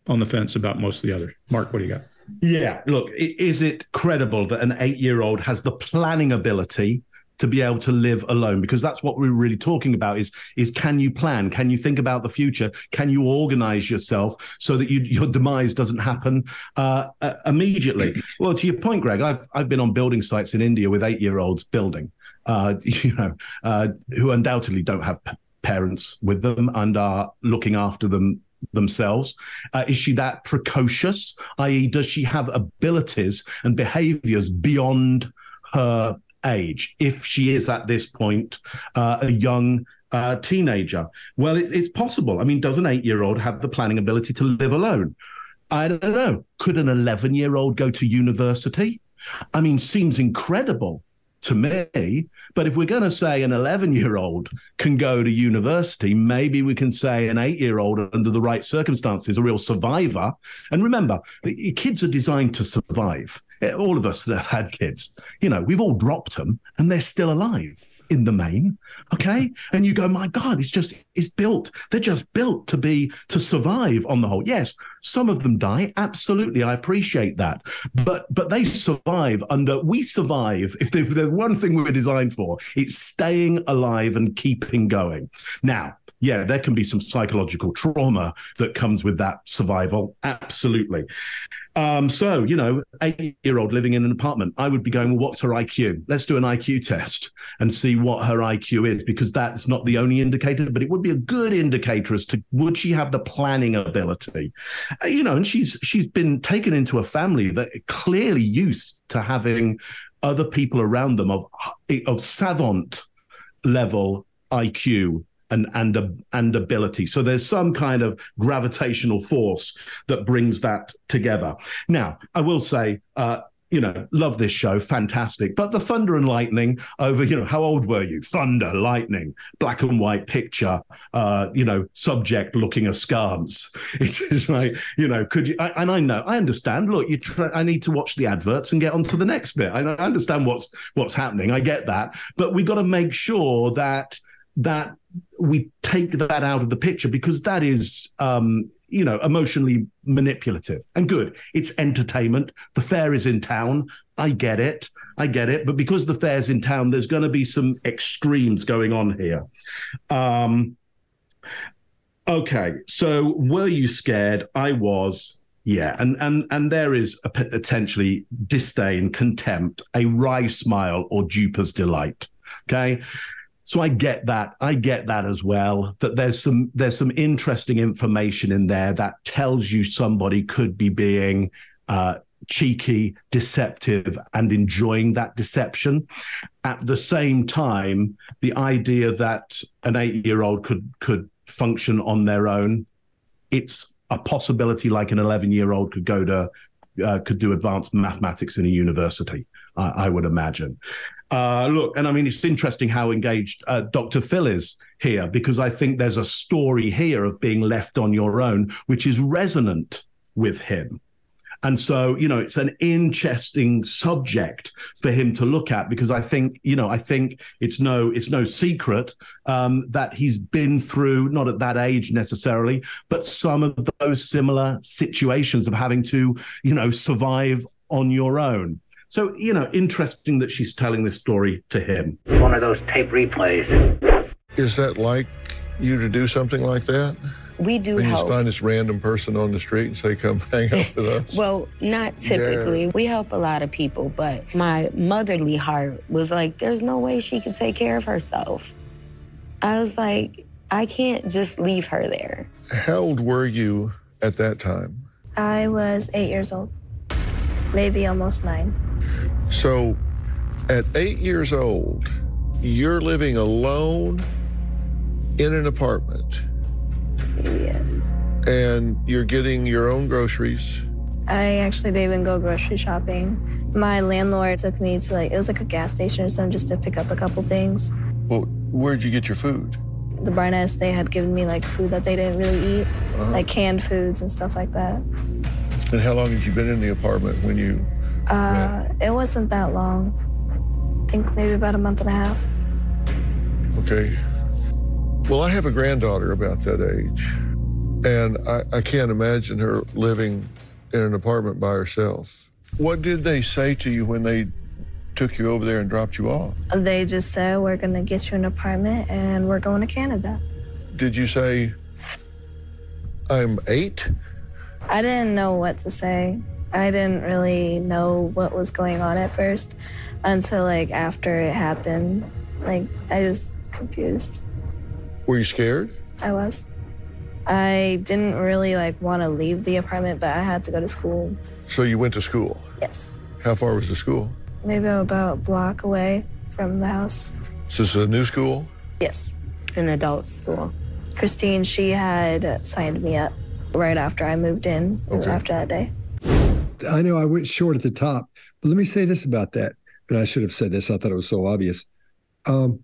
on the fence about most of the other. Mark, what do you got? Yeah, look, is it credible that an eight year old has the planning ability to be able to live alone because that's what we're really talking about is is can you plan can you think about the future can you organize yourself so that you, your demise doesn't happen uh, uh, immediately well to your point greg i've, I've been on building sites in india with eight year olds building uh, you know uh, who undoubtedly don't have p- parents with them and are looking after them themselves? Uh, is she that precocious? I.e., does she have abilities and behaviors beyond her age if she is at this point uh, a young uh, teenager? Well, it, it's possible. I mean, does an eight year old have the planning ability to live alone? I don't know. Could an 11 year old go to university? I mean, seems incredible to me. But if we're going to say an 11 year old can go to university, maybe we can say an eight year old, under the right circumstances, a real survivor. And remember, kids are designed to survive. All of us that have had kids, you know, we've all dropped them and they're still alive in the main. Okay. And you go, my God, it's just, it's built. They're just built to be, to survive on the whole. Yes, some of them die. Absolutely. I appreciate that. But, but they survive under, we survive. If there's one thing we're designed for, it's staying alive and keeping going. Now, yeah, there can be some psychological trauma that comes with that survival. Absolutely. Um, so, you know, eight year old living in an apartment, I would be going, well, what's her IQ? Let's do an IQ test and see what her IQ is, because that's not the only indicator, but it would be a good indicator as to would she have the planning ability? Uh, you know, and she's she's been taken into a family that clearly used to having other people around them of of savant level IQ and and and ability. So there's some kind of gravitational force that brings that together. Now, I will say. Uh, you know, love this show, fantastic. But the thunder and lightning over, you know, how old were you? Thunder, lightning, black and white picture, uh, you know, subject looking askance. It's like, you know, could you? I, and I know, I understand. Look, you, try, I need to watch the adverts and get on to the next bit. I, I understand what's what's happening. I get that, but we got to make sure that that we take that out of the picture because that is um, you know emotionally manipulative and good. It's entertainment. The fair is in town. I get it. I get it. But because the fair's in town there's going to be some extremes going on here. Um, okay. So were you scared? I was. Yeah, and and and there is a potentially disdain, contempt, a wry smile, or duper's delight. Okay, so I get that. I get that as well. That there's some there's some interesting information in there that tells you somebody could be being uh, cheeky, deceptive, and enjoying that deception. At the same time, the idea that an eight year old could could function on their own, it's a possibility like an 11 year old could go to uh, could do advanced mathematics in a university I, I would imagine uh, look and i mean it's interesting how engaged uh, dr phil is here because i think there's a story here of being left on your own which is resonant with him and so, you know, it's an interesting subject for him to look at because I think, you know, I think it's no, it's no secret um, that he's been through, not at that age necessarily, but some of those similar situations of having to, you know, survive on your own. So, you know, interesting that she's telling this story to him. One of those tape replays. Is that like you to do something like that? we do when you help. just find this random person on the street and say, "Come hang out with us." well, not typically. Yeah. We help a lot of people, but my motherly heart was like, "There's no way she could take care of herself." I was like, "I can't just leave her there." How old were you at that time? I was eight years old, maybe almost nine. So, at eight years old, you're living alone in an apartment Yes. And you're getting your own groceries. I actually didn't even go grocery shopping. My landlord took me to like it was like a gas station or something just to pick up a couple things. Well, where'd you get your food? The Barnetts, they had given me like food that they didn't really eat, uh-huh. like canned foods and stuff like that. And how long had you been in the apartment when you? Uh, it wasn't that long. I think maybe about a month and a half. Okay. Well, I have a granddaughter about that age, and I, I can't imagine her living in an apartment by herself. What did they say to you when they took you over there and dropped you off? They just said, We're going to get you an apartment and we're going to Canada. Did you say, I'm eight? I didn't know what to say. I didn't really know what was going on at first until like after it happened. Like I was confused. Were you scared? I was. I didn't really like want to leave the apartment, but I had to go to school. So you went to school? Yes. How far was the school? Maybe about a block away from the house. So this is a new school? Yes. An adult school. Kristine, she had signed me up right after I moved in, okay. after that day. I know I went short at the top, but let me say this about that. And I should have said this. I thought it was so obvious. Um,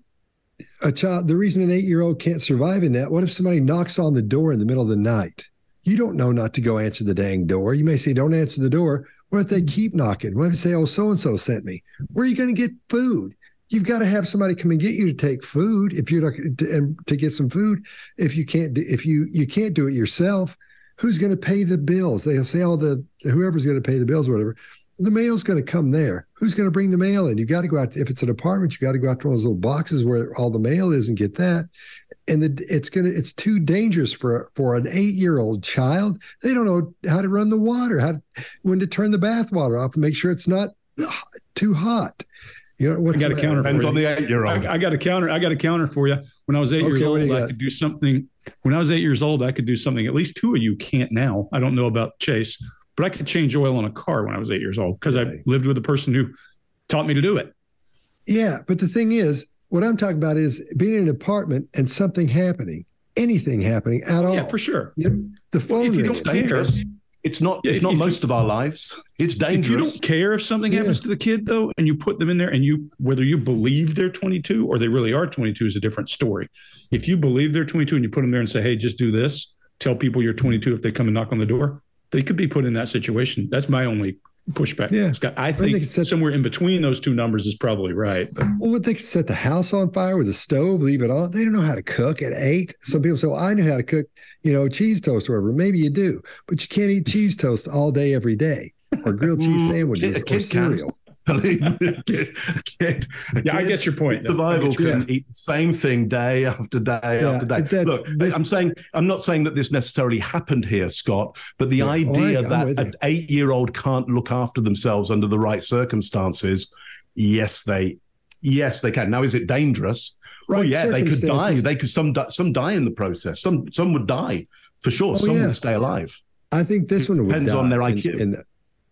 a child, the reason an eight year old can't survive in that, what if somebody knocks on the door in the middle of the night? You don't know not to go answer the dang door. You may say, don't answer the door. What if they keep knocking? What if they say, oh, so and so sent me? Where are you going to get food? You've got to have somebody come and get you to take food if you're not to, and to get some food. If you can't, if you you can't do it yourself, who's going to pay the bills? They'll say, oh, the whoever's going to pay the bills, or whatever the mail's going to come there. Who's going to bring the mail in? You've got to go out. If it's an apartment, you've got to go out to one of those little boxes where all the mail is and get that. And the, it's gonna it's too dangerous for for an eight year old child. They don't know how to run the water, how to, when to turn the bath water off and make sure it's not too hot. You know, what's I got a counter Depends on the eight year old. I, I, got a counter. I got a counter for you. When I was eight okay, years old, I got? could do something. When I was eight years old, I could do something. At least two of you can't now. I don't know about Chase but I could change oil on a car when I was eight years old because right. I lived with a person who taught me to do it. Yeah, but the thing is, what I'm talking about is being in an apartment and something happening, anything happening at all. Yeah, for sure. You know, the phone well, rings. dangerous. It's not. It's not most of our lives. It's dangerous. If you don't care if something yeah. happens to the kid, though, and you put them in there, and you whether you believe they're 22 or they really are 22 is a different story. If you believe they're 22 and you put them there and say, "Hey, just do this," tell people you're 22 if they come and knock on the door they could be put in that situation. That's my only pushback. Yeah. Scott, I think set, somewhere in between those two numbers is probably right. But. Well, would they could set the house on fire with a stove, leave it on? They don't know how to cook at eight. Some people say, well, I know how to cook, you know, cheese toast or whatever. Maybe you do, but you can't eat cheese toast all day, every day or grilled cheese mm, sandwiches or cereal. Believe me, kid, kid, yeah, I get your point. Survival you. can eat the same thing day after day Yeah, after day. Look, this- I'm saying I'm not saying that this necessarily happened here, Scott, but the Yeah. Oh, idea that an eight-year-old can't look after themselves under the right circumstances, yes, they, yes, they can. Now, is it dangerous? Right yeah, they could die. They could some some die in the process. Some some would die for sure. Oh, some would stay alive. I think this one would Depends die on their IQ.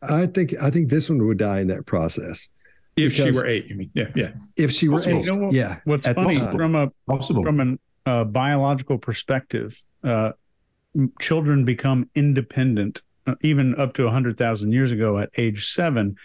I think I think this one would die in that process if she were eight, you mean? Yeah, yeah. if she were Possible. eight. You know what- yeah. What's at funny time. from a Possible. from an uh, biological perspective, uh, children become independent uh, even up to 100,000 years ago at age seven,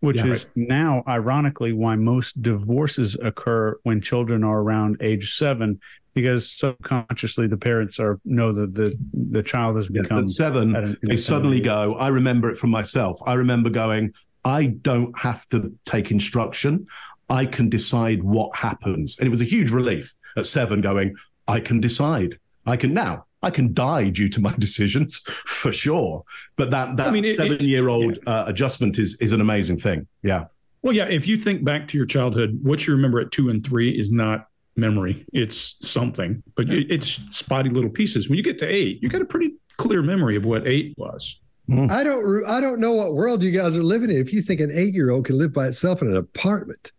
which Yeah, is now, ironically, why most divorces occur when children are around age seven, because subconsciously the parents are know that the the child has become at seven, an they suddenly go, I remember it from myself. I remember going, I don't have to take instruction. I can decide what happens. And it was a huge relief at seven going, I can decide. I can now. I can die due to my decisions for sure. But that that I mean, it- seven year old uh, adjustment is is an amazing thing. Yeah. Well, yeah. If you think back to your childhood, what you remember at two and three is not memory; it's something, but it- it's spotty little pieces. When you get to eight, you got a pretty clear memory of what eight was. Mm. I don't I don't know what world you guys are living in. If you think an eight year old can live by itself in an apartment,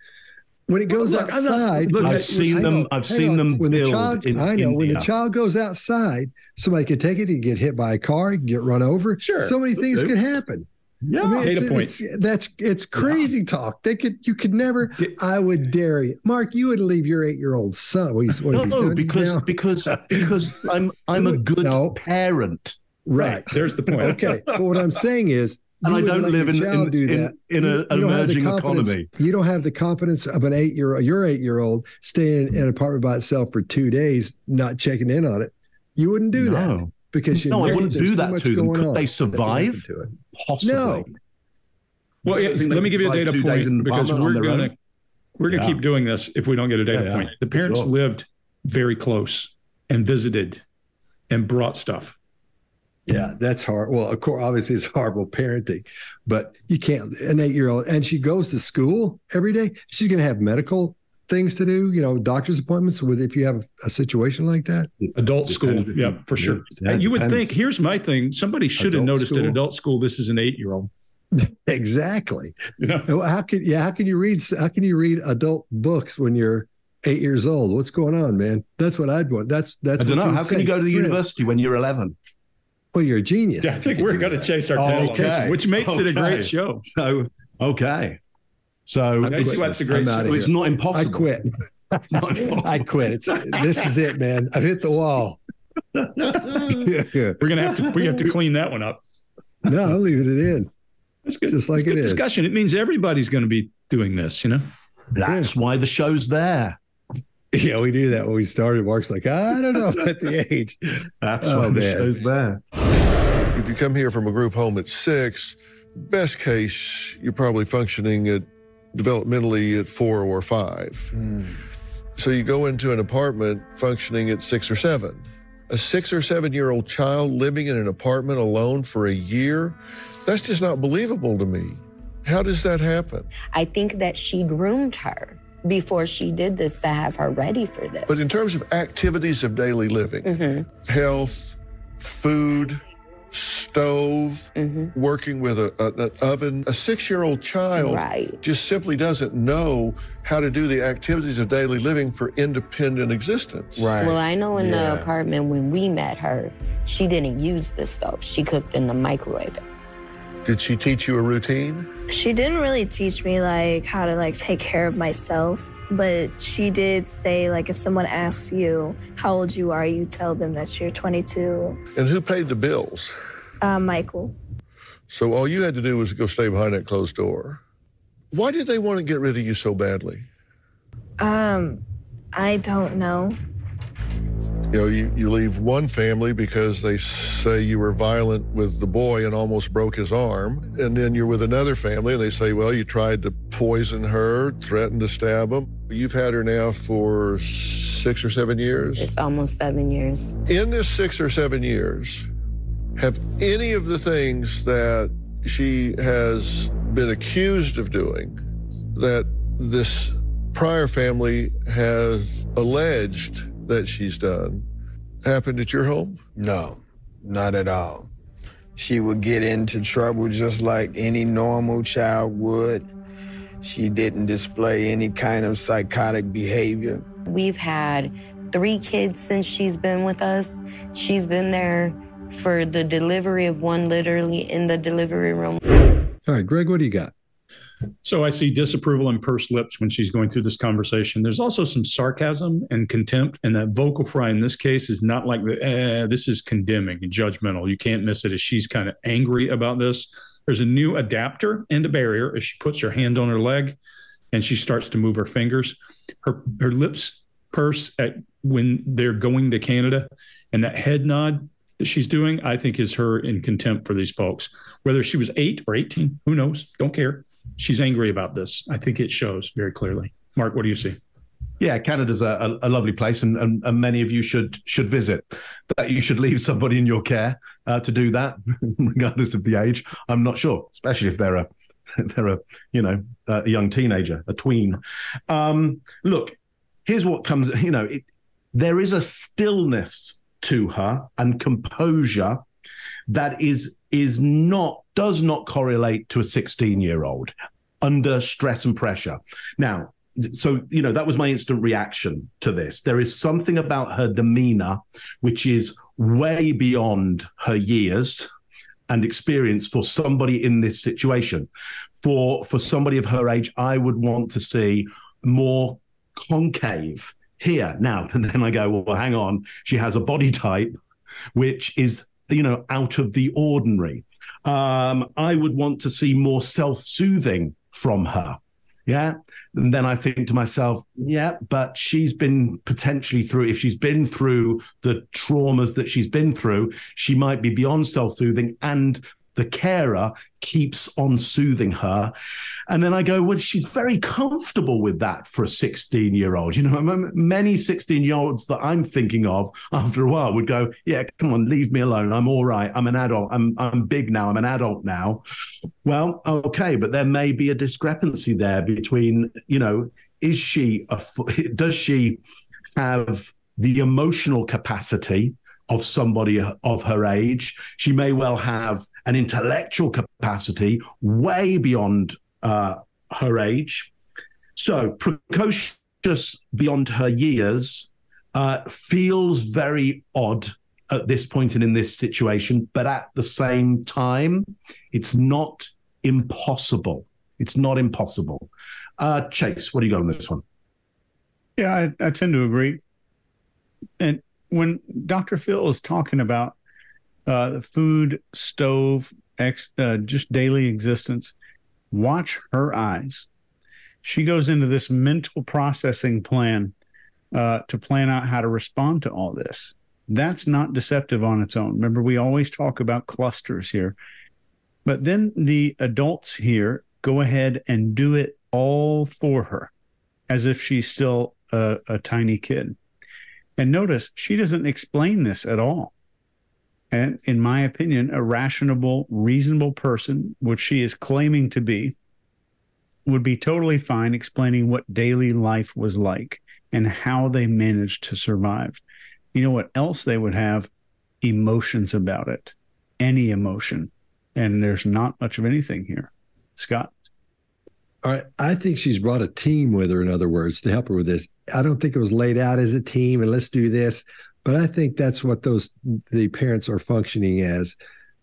when it goes look, I'm not- outside, look, I've seen them- on, I've seen on. them When the child, in I know when the child goes outside, somebody could take it, he get hit by a car, get run over. Sure. so many things could happen. Yeah. I mean, Data it's, point. it's- that's it's crazy talk. They could you could never. I would dare you, Mark. You would leave your eight year old son. Well, he's, what is he, no, because now? because because I'm I'm a good No. parent. right. There's the point. Okay, but what I'm saying is, And you I don't live in- in- do in- that. in a- You- you don't have the emerging confidence- economy. You don't have the confidence of an eight-year-old. your eight year old staying in an apartment by itself for two days, not checking in on it. You wouldn't do that No. Because you No, I wouldn't do that to them. Could on they survive? to it. Possibly. No. Well, I yeah, let me give you a data two days in point because we're gonna own. we're gonna Yeah. keep doing this if we don't get a data Yeah, yeah, point. The parents sure. lived very close and visited and brought stuff. Yeah, that's hard. Well, of course, obviously it's horrible parenting, but you can't. An eight year old, and she goes to school every day. She's going to have medical things to do, you know, doctor's appointments with if you have a situation like that. Adult school, Depends if yeah, for sure. yeah, you would think. Here's my thing: somebody should have Adult noticed at adult school this is an eight-year-old. Exactly. You know, Well, How can yeah? How can you read? How can you read adult books when you're eight years old? What's going on, man? That's what I'd want. That's that's. I don't know. How would can you go to the university when you're 11? Well, you're a genius. yeah, I think we're going to that. chase our Oh, tail, okay. which makes it a great show. So, okay. So I it's, see what's a great I'm outta show. it's here. not I impossible. quit. Not impossible. I quit. It's this is it, man. I've hit the wall. We're gonna have to we have to clean that one up. no, I'll leave it in. That's good. Just like That's good it is. discussion. It means everybody's going to be doing this. You know. That's why the show's there. Yeah, we knew that when we started. Mark's like, I don't know about the age. That's Oh, why the show's there. If you come here from a group home at six, best case, you're probably functioning at developmentally at four or five. So you go into an apartment functioning at six or seven. A six or seven year old child living in an apartment alone for a year, that's just not believable to me. How does that happen? I think that she groomed her before she did this to have her ready for this. But in terms of activities of daily living, Mm-hmm. health, food, stove, Mm-hmm. working with a, a- an oven, a six year old child Right. just simply doesn't know how to do the activities of daily living for independent existence. Right. Well, I know in Yeah. the apartment when we met her, she didn't use the stove. She cooked in the microwave. Did she teach you a routine? She didn't really teach me like how to like take care of myself, but she did say like if someone asks you how old you are, you tell them that you're 22. And who paid the bills? Uh, Michael. So all you had to do was go stay behind that closed door. Why did they want to get rid of you so badly? Um, I don't know. You know, you, you leave one family because they say you were violent with the boy and almost broke his arm. And then you're with another family and they say, well, you tried to poison her, threatened to stab him. You've had her now for six or seven years. It's almost seven years. In this six or seven years, have any of the things that she has been accused of doing that this prior family has alleged that she's done happened at your home? No, not at all. She would get into trouble just like any normal child would. She didn't display any kind of psychotic behavior. We've had three kids since she's been with us. She's been there for the delivery of one literally in the delivery room. All right, Greg, what do you got? So I see disapproval and pursed lips when she's going through this conversation. There's also some sarcasm and contempt, and that vocal fry in this case is not like the eh, this is condemning and judgmental. You can't miss it as she's kind of angry about this. There's a new adapter and a barrier as she puts her hand on her leg and she starts to move her fingers. Her her lips purse at when they're going to Canada, and that head nod that she's doing, I think, is her in contempt for these folks. Whether she was eight or 18, who knows? Don't care she's angry about this. I think it shows very clearly. Mark, what do you see? Yeah, Canada's a, a, lovely place, and, and, and, many of you should should visit. That you should leave somebody in your care uh, to do that, regardless of the age. I'm not sure, especially if they're a they're a you know a young teenager, a tween. Um, look, here's what comes. You know, it, there is a stillness to her and composure that is is not does not correlate to a 16 year old under stress and pressure. Now, so you know that was my instant reaction to this. There is something about her demeanor which is way beyond her years and experience for somebody in this situation. For for somebody of her age, I would want to see more concave here. Now, and then I go, well, hang on. She has a body type which is you know, out of the ordinary. Um, I would want to see more self soothing from her. Yeah. And then I think to myself, yeah, but she's been potentially through, if she's been through the traumas that she's been through, she might be beyond self soothing and the carer keeps on soothing her. And then I go, well, she's very comfortable with that for a 16 year old. You know, many 16 year olds that I'm thinking of after a while would go, yeah, come on, leave me alone. I'm all right. I'm an adult. I'm, I'm big now. I'm an adult now. Well, okay, but there may be a discrepancy there between, you know, is she, a, does she have the emotional capacity of somebody of her age. She may well have an intellectual capacity way beyond uh, her age. So precocious beyond her years uh, feels very odd at this point and in this situation, but at the same time, it's not impossible. It's not impossible. Uh, Chase, what do you got on this one? Yeah, I, I tend to agree. And when Dr. Phil is talking about uh, the food, stove, ex, uh, just daily existence, watch her eyes. She goes into this mental processing plan uh, to plan out how to respond to all this. That's not deceptive on its own. Remember, we always talk about clusters here. But then the adults here go ahead and do it all for her as if she's still a, a tiny kid. And notice she doesn't explain this at all. And in my opinion, a rational, reasonable person, which she is claiming to be, would be totally fine explaining what daily life was like and how they managed to survive. You know what else they would have? Emotions about it, any emotion. And there's not much of anything here. Scott? All right. I think she's brought a team with her, in other words, to help her with this. I don't think it was laid out as a team and let's do this. But I think that's what those the parents are functioning as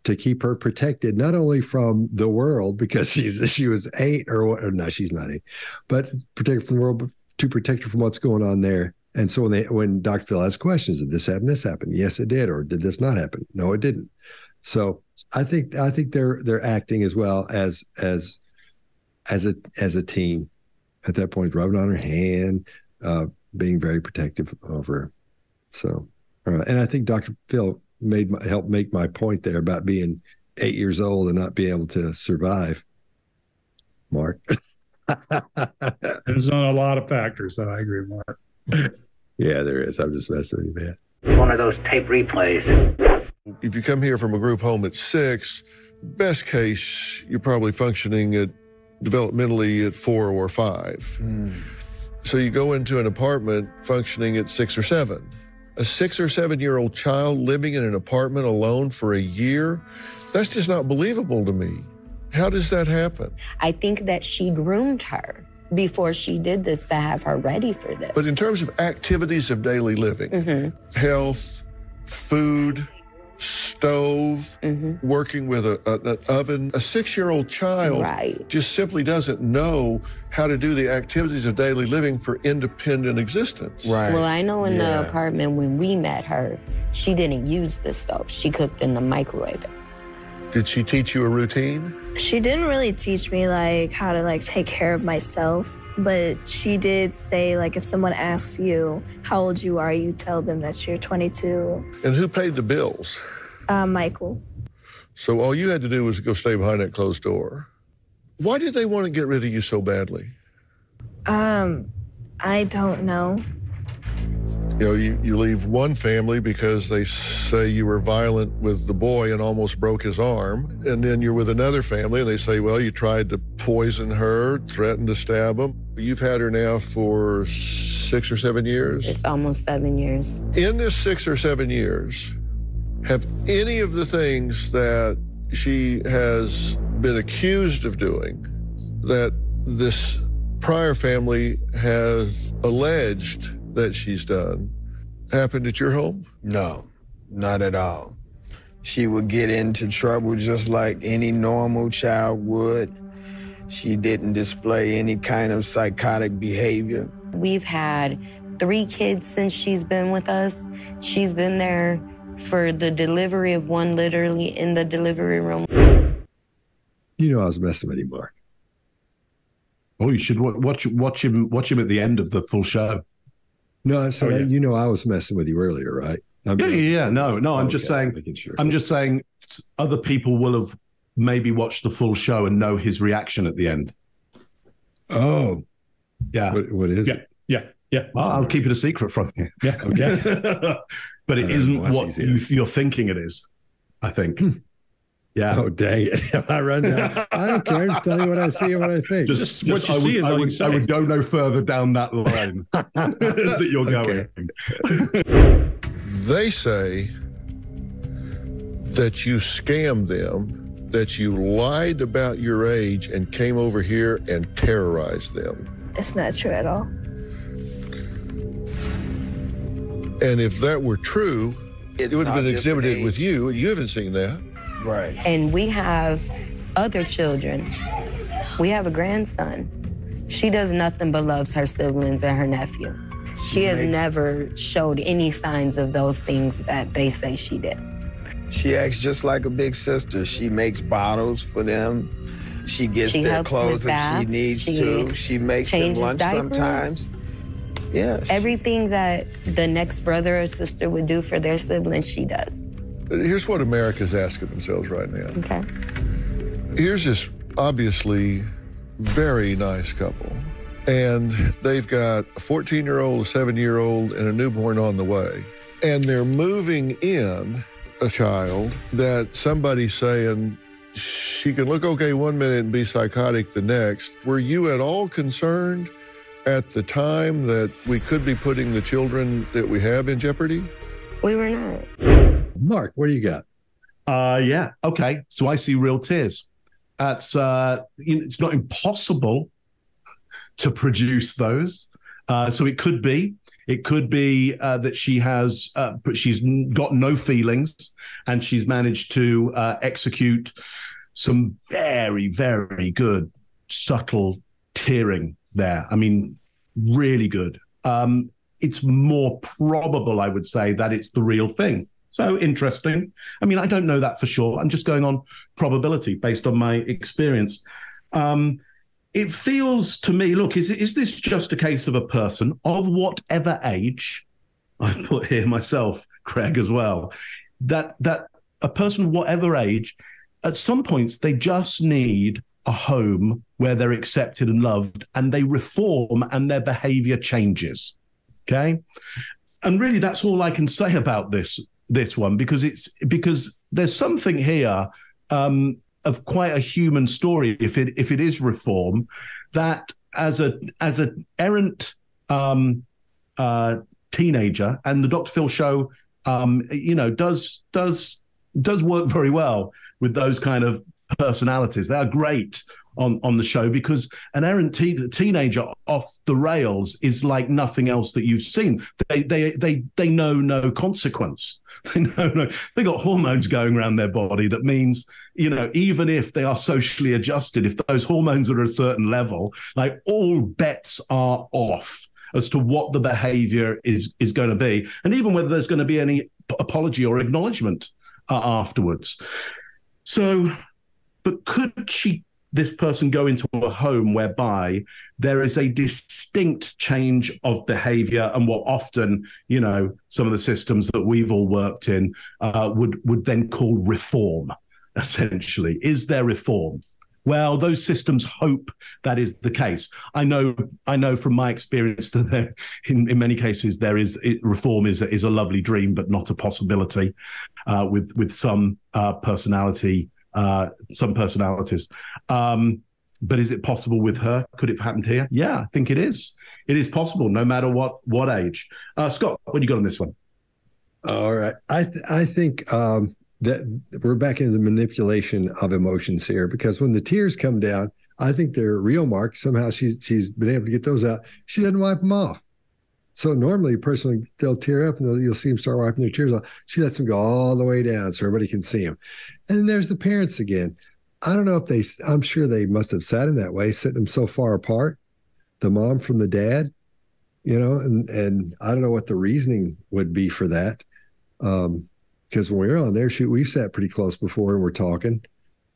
to keep her protected, not only from the world because she's she was eight or, no, she's not eight, but protect from the world to protect her from what's going on there. And so when they when Dr. Phil asks questions, did this happen? This happened? Yes, it did. Or did this not happen? No, it didn't. So I think I think they're they're acting as well as as as a as a team at that point, rubbing on her hand, uh, being very protective of her. So, uh, and I think Dr. Phil made my, helped make my point there about being eight years old and not being able to survive. Mark. There's not a lot of factors that I agree, Mark. yeah, there is. I'm just messing with you, man. One of those tape replays. If you come here from a group home at six, best case, you're probably functioning at developmentally at four or five. So you go into an apartment functioning at six or seven. A six or seven year old child living in an apartment alone for a year, that's just not believable to me. How does that happen? I think that she groomed her before she did this to have her ready for this. But in terms of activities of daily living, Mm-hmm. health, food, stove, Mm-hmm. working with a, a- an oven, a six year old child Right. just simply doesn't know how to do the activities of daily living for independent existence. Right. Well, I know in Yeah. the apartment when we met her, she didn't use the stove. She cooked in the microwave. Did she teach you a routine? She didn't really teach me like how to like take care of myself, but she did say like if someone asks you how old you are, you tell them that you're 22. And who paid the bills? Uh, Michael. So all you had to do was go stay behind that closed door. Why did they want to get rid of you so badly? Um, I don't know. You know, you, you leave one family because they say you were violent with the boy and almost broke his arm. And then you're with another family and they say, well, you tried to poison her, threatened to stab him. You've had her now for six or seven years. It's almost seven years. In this six or seven years, have any of the things that she has been accused of doing that this prior family has alleged that she's done happened at your home? No, not at all. She would get into trouble just like any normal child would. She didn't display any kind of psychotic behavior. We've had three kids since she's been with us. She's been there for the delivery of one literally in the delivery room. You know I was messing with you, Mark. Oh, you should watch watch him watch him at the end of the full show. No, so Oh, yeah. you know I was messing with you earlier, right? I'm Yeah, yeah, yeah. No, no. I'm just Okay, saying. making sure. I'm just saying. Other people will have maybe watched the full show and know his reaction at the end. Oh, Yeah. what, what is Yeah, it? yeah, yeah. Well, I'll keep it a secret from you. Yeah. Okay. but I it don't what you, you're thinking it is. I think. Hmm. Yeah. Oh, dang it. I run down. I don't care. Just tell you what I see and what I think. Just what you I see would, is I all you would. I would go no further down that line that you're going. They say that you scammed them, that you lied about your age and came over here and terrorized them. It's not true at all. And if that were true, It's it would have been exhibited with age. you. You haven't seen that. Right. And we have other children. We have a grandson. She does nothing but loves her siblings and her nephew. She has makes- never showed any signs of those things that they say she did. She acts just like a big sister. She makes bottles for them. She gets She their clothes if she needs She to. She makes them lunch diapers. sometimes. Yes. Everything that the next brother or sister would do for their siblings, she does. Here's what America's asking themselves right now. Okay. Here's this obviously very nice couple, and they've got a 14 year old, a seven year old, and a newborn on the way. And they're moving in a child that somebody's saying she can look okay one minute and be psychotic the next. Were you at all concerned at the time that we could be putting the children that we have in jeopardy? We were not. Mark, what do you got? Uh, yeah. Okay. So I see real tears. That's uh, it's not impossible to produce those. Uh, so it could be. It could be uh, that she has, uh, but she's n- got no feelings, and she's managed to uh, execute some very, very good, subtle tearing there. I mean, really good. Um, it's more probable, I would say, that it's the real thing. So interesting. I mean, I don't know that for sure. I'm just going on probability based on my experience. Um, it feels to me, look, is is this just a case of a person of whatever age? I've put here myself, Craig, as well. That that a person, of whatever age, at some points they just need a home where they're accepted and loved, and they reform and their behavior changes. Okay, and really that's all I can say about this this one because it's because there's something here um, of quite a human story if it if it is reform that as a as an errant um, uh, teenager and the Dr. Phil show um, you know does does does work very well with those kind of personalities. They are great on on the show because an errant te- teenager off the rails is like nothing else that you've seen. They they they they know no consequence. They know no. They got hormones going around their body that means you know even if they are socially adjusted, if those hormones are at a certain level, like all bets are off as to what the behavior is is going to be, and even whether there's going to be any apology or acknowledgement uh, afterwards. So, but could she this person go into a home whereby there is a distinct change of behavior and what often you know some of the systems that we've all worked in uh, would would then call reform essentially. Is there reform? Well those systems hope that is the case. I know i know from my experience that there in, in many cases there is it, reform is is a lovely dream but not a possibility uh, with with some uh, personality uh, some personalities. Um, but is it possible with her? Could it have happened here? Yeah, I think it is. It is possible, no matter what what age. Uh, Scott, what do you got on this one? All right, I th- I think um, that we're back into the manipulation of emotions here because when the tears come down, I think they're real. Mark somehow she's she's been able to get those out. She doesn't wipe them off. So normally, a person they'll tear up and you'll see them start wiping their tears off. She lets them go all the way down so everybody can see them. And then there's the parents again. I don't know if they. I'm sure they must have sat in that way, sitting them so far apart, the mom from the dad, you know. And and I don't know what the reasoning would be for that, um, because when we were on there, shoot, we've sat pretty close before and we're talking,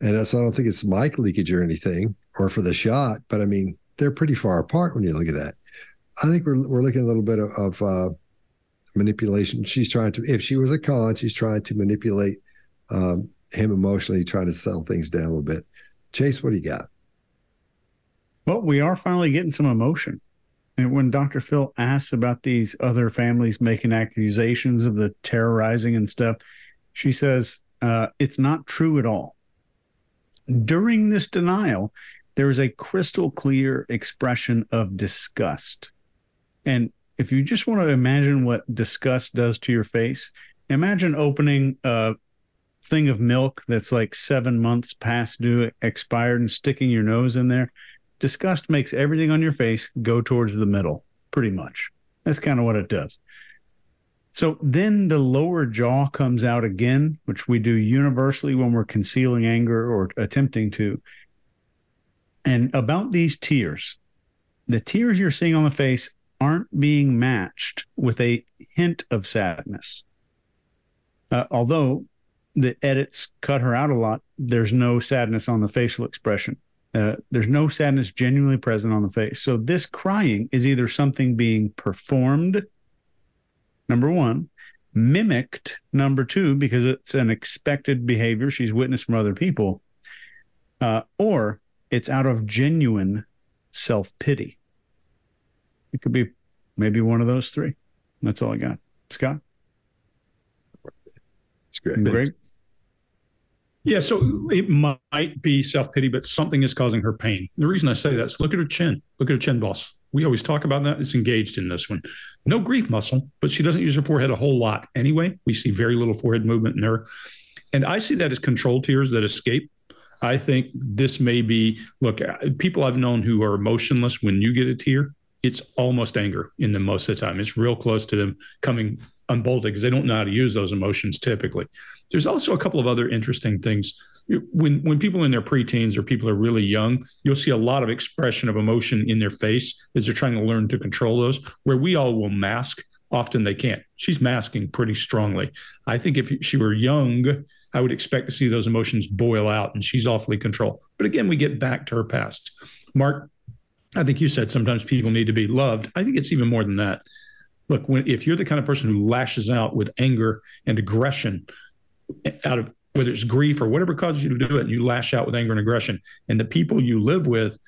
and so I don't think it's mic leakage or anything, or for the shot. But I mean, they're pretty far apart when you look at that. I think we're we're looking a little bit of, of uh, manipulation. She's trying to, if she was a con, she's trying to manipulate um, him emotionally, trying to settle things down a little bit. Chase, what do you got? Well, we are finally getting some emotion. And when Dr. Phil asks about these other families making accusations of the terrorizing and stuff, she says uh, it's not true at all. During this denial, there is a crystal clear expression of disgust. And if you just want to imagine what disgust does to your face, imagine opening a thing of milk that's like seven months past due, expired, and sticking your nose in there. Disgust makes everything on your face go towards the middle, pretty much. That's kind of what it does. So then the lower jaw comes out again, which we do universally when we're concealing anger or attempting to. And about these tears, the tears you're seeing on the face aren't being matched with a hint of sadness. Uh, although the edits cut her out a lot, there's no sadness on the facial expression. Uh, there's no sadness genuinely present on the face. So this crying is either something being performed, number one, mimicked, number two, because it's an expected behavior she's witnessed from other people, uh, or it's out of genuine self pity. It could be maybe one of those three. That's all I got. Scott? It's great. Great. Yeah, so it might be self pity, but something is causing her pain. The reason I say that is look at her chin. Look at her chin boss. We always talk about that. It's engaged in this one. No grief muscle, but she doesn't use her forehead a whole lot anyway. We see very little forehead movement in her. And I see that as control tears that escape. I think this may be look, uh, people I've known who are emotionless when you get a tear, it's almost anger in them most of the time. It's real close to them coming unbolted because they don't know how to use those emotions typically. There's also a couple of other interesting things. When when people in their preteens or people are really young, you'll see a lot of expression of emotion in their face as they're trying to learn to control those. Where we all will mask, often they can't. She's masking pretty strongly. I think if she were young, I would expect to see those emotions boil out, and she's awfully controlled. But again, we get back to her past. Mark, I think you said sometimes people need to be loved. I think it's even more than that. Look, when if you're the kind of person who lashes out with anger and aggression out of whether it's grief or whatever causes you to do it, and you lash out with anger and aggression, and the people you live with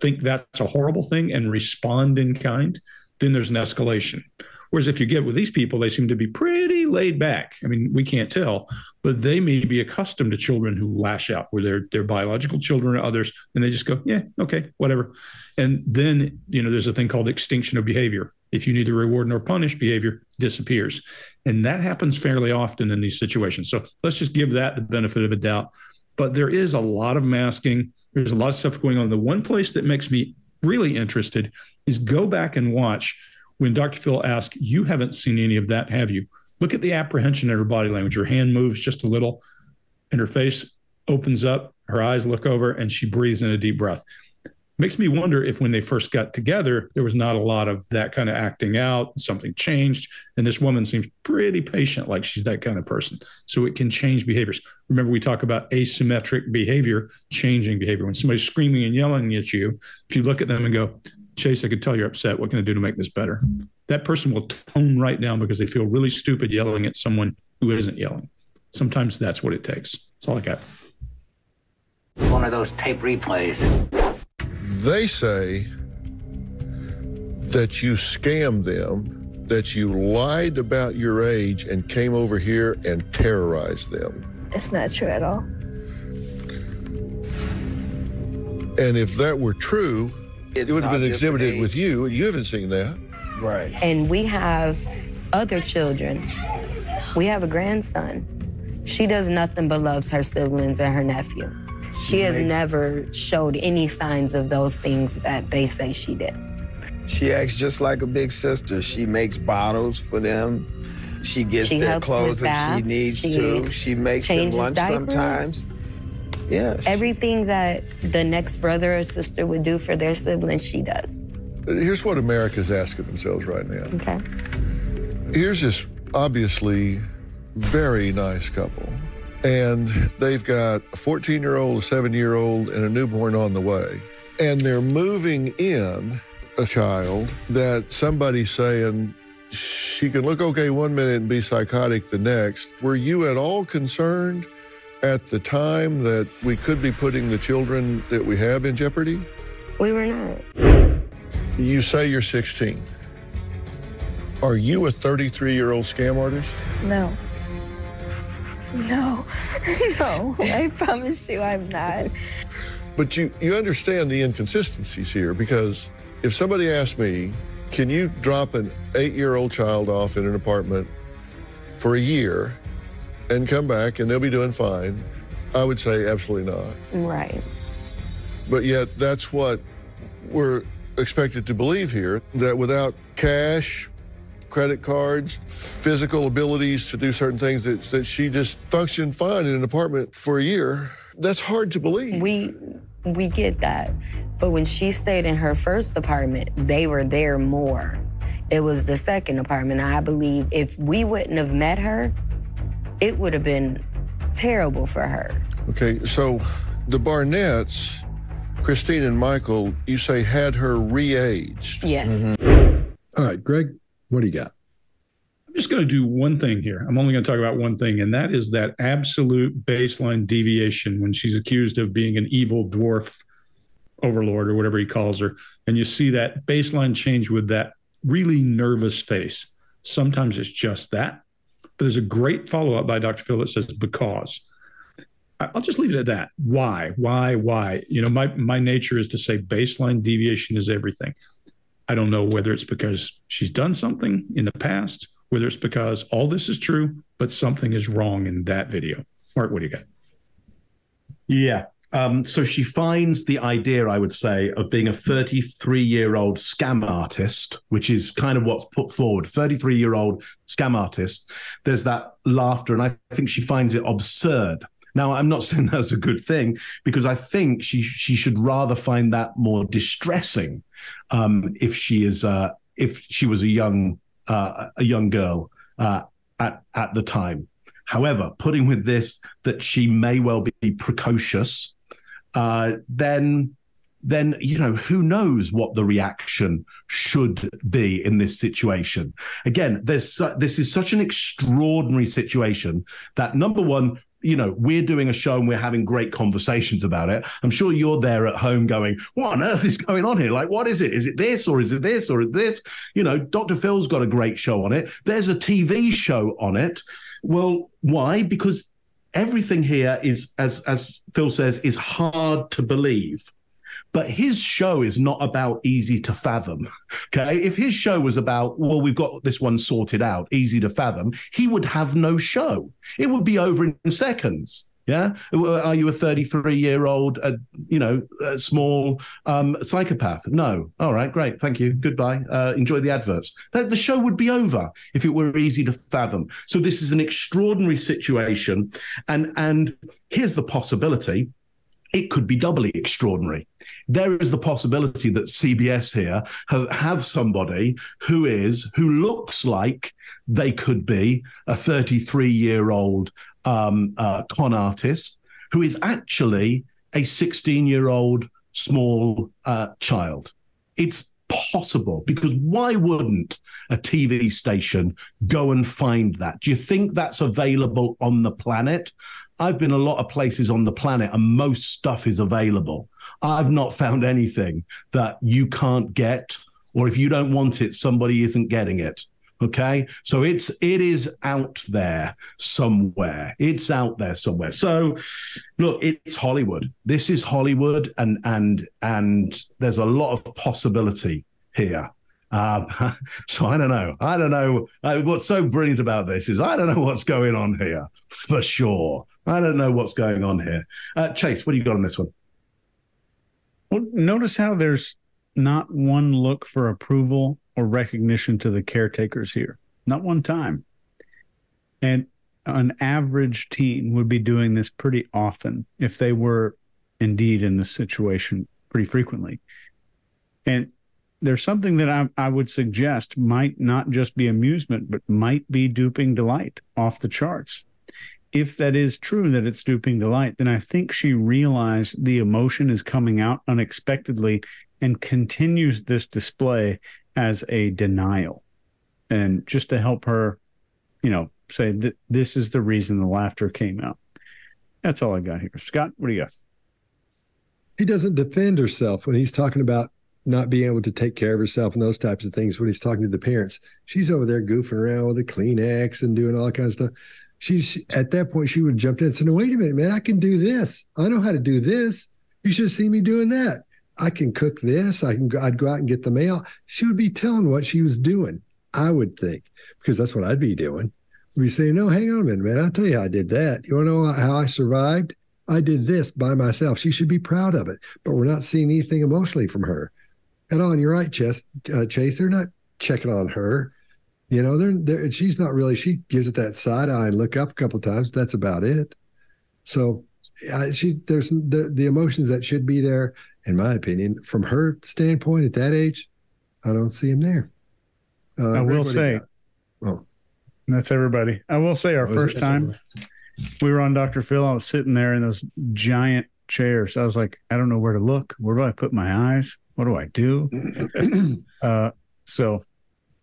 think that's a horrible thing and respond in kind, then there's an escalation. Whereas if you get with these people, they seem to be pretty laid back. I mean, we can't tell, but they may be accustomed to children who lash out, where they're they're biological children or others, and they just go, yeah, okay, whatever. And then you know, there's a thing called extinction of behavior. If you neither reward nor punish, behavior disappears, and that happens fairly often in these situations. So let's just give that the benefit of a doubt. But there is a lot of masking. There's a lot of stuff going on. The one place that makes me really interested is go back and watch when Dr. Phil asked, You haven't seen any of that, have you? Look at the apprehension in her body language. Her hand moves just a little, and her face opens up, her eyes look over, and she breathes in a deep breath. Makes me wonder if when they first got together, there was not a lot of that kind of acting out, something changed. And this woman seems pretty patient, like she's that kind of person. So it can change behaviors. Remember, we talk about asymmetric behavior, changing behavior. When somebody's screaming and yelling at you, if you look at them and go, Chase, I could tell you're upset. What can I do to make this better? That person will tone right down because they feel really stupid yelling at someone who isn't yelling. Sometimes that's what it takes. That's all I got. One of those tape replays. They say that you scammed them, that you lied about your age and came over here and terrorized them. It's not true at all. And if that were true, It's it would have been exhibited different with you, you haven't seen that. Right. And we have other children. We have a grandson. She does nothing but loves her siblings and her nephew. She has makes- never showed any signs of those things that they say she did. She acts just like a big sister. She makes bottles for them. She gets She their clothes if she needs She to. She makes them lunch diapers. sometimes. Yeah. Everything that the next brother or sister would do for their siblings, she does. Here's what America's asking themselves right now. Okay. Here's this obviously very nice couple, and they've got a 14 year old, a seven year old, and a newborn on the way. And they're moving in a child that somebody's saying she can look okay one minute and be psychotic the next. Were you at all concerned at the time that we could be putting the children that we have in jeopardy? We were not. You say you're 16. Are you a 33 year old scam artist? No. No. no. I promise you I'm not. But you, you understand the inconsistencies here because if somebody asked me, can you drop an eight year old child off in an apartment for a year and come back and they'll be doing fine? I would say absolutely not. Right. But yet, that's what we're expected to believe here that without cash, credit cards, physical abilities to do certain things, that, that she just functioned fine in an apartment for a year. That's hard to believe. We we get that. But when she stayed in her first apartment, they were there more. It was the second apartment. I believe if we wouldn't have met her, it would have been terrible for her. Okay, so the Barnetts, Kristine and Michael, you say had her re-aged. Yes. Mm-hmm. All right, Greg, what do you got? I'm just going to do one thing here. I'm only going to talk about one thing, and that is that absolute baseline deviation when she's accused of being an evil dwarf overlord or whatever he calls her. And you see that baseline change with that really nervous face. Sometimes it's just that. But there's a great follow up by Dr. Phil that says, because. I'll just leave it at that. Why? Why? Why? You know, my my nature is to say baseline deviation is everything. I don't know whether it's because she's done something in the past, whether it's because all this is true, but something is wrong in that video. Mark, what do you got? Yeah. Um, so she finds the idea, I would say, of being a 33 year old scam artist, which is kind of what's put forward 33 year old scam artist. There's that laughter, and I think she finds it absurd. Now, I'm not saying that's a good thing because I think she she should rather find that more distressing um, if she is uh, if she was a young uh, a young girl uh, at at the time. However, putting with this that she may well be precocious, uh, then then you know who knows what the reaction should be in this situation. Again, there's su- this is such an extraordinary situation that number one, you know, we're doing a show and we're having great conversations about it. I'm sure you're there at home going, what on earth is going on here? Like, what is it? Is it this or is it this or is this? You know, Dr. Phil's got a great show on it. There's a TV show on it. Well, why? Because everything here is, as as Phil says, is hard to believe. But his show is not about easy to fathom. Okay. If his show was about, well, we've got this one sorted out, easy to fathom, he would have no show. It would be over in seconds. Yeah. Are you a 33 year old, uh, you know, uh, small um, psychopath? No. All right. Great. Thank you. Goodbye. Uh, enjoy the adverts. The show would be over if it were easy to fathom. So this is an extraordinary situation. And, and here's the possibility it could be doubly extraordinary. There is the possibility that CBS here have, have somebody who is, who looks like they could be a 33 year old um, uh, con artist who is actually a 16 year old small uh, child. It's possible because why wouldn't a TV station go and find that? Do you think that's available on the planet? I've been a lot of places on the planet and most stuff is available. I've not found anything that you can't get, or if you don't want it, somebody isn't getting it. Okay. So it's, it is out there somewhere. It's out there somewhere. So look, it's Hollywood. This is Hollywood and, and, and there's a lot of possibility here. Um, so I don't know. I don't know. I, what's so brilliant about this is I don't know what's going on here for sure. I don't know what's going on here. Uh, Chase, what do you got on this one? Well, notice how there's not one look for approval or recognition to the caretakers here. Not one time. And an average teen would be doing this pretty often if they were indeed in this situation pretty frequently. And there's something that I, I would suggest might not just be amusement, but might be duping delight off the charts if that is true that it's duping light, then I think she realized the emotion is coming out unexpectedly and continues this display as a denial. And just to help her, you know, say that this is the reason the laughter came out. That's all I got here. Scott, what do you got? He doesn't defend herself when he's talking about not being able to take care of herself and those types of things when he's talking to the parents. She's over there goofing around with a Kleenex and doing all kinds of stuff she's at that point she would have jumped in and said, no, wait a minute, man, I can do this. I know how to do this. You should see me doing that. I can cook this. I can go, I'd go out and get the mail. She would be telling what she was doing, I would think, because that's what I'd be doing. We'd be saying, no, hang on a minute, man. I'll tell you how I did that. You want to know how I survived? I did this by myself. She should be proud of it, but we're not seeing anything emotionally from her. And you're right, Chess, uh, Chase. They're not checking on her. You know, they're, they're, she's not really. She gives it that side eye and look up a couple times. That's about it. So, uh, she there's the the emotions that should be there, in my opinion, from her standpoint at that age. I don't see him there. Uh, I will say, oh, that's everybody. I will say, our first time we were on Dr. Phil, I was sitting there in those giant chairs. I was like, I don't know where to look. Where do I put my eyes? What do I do? uh, so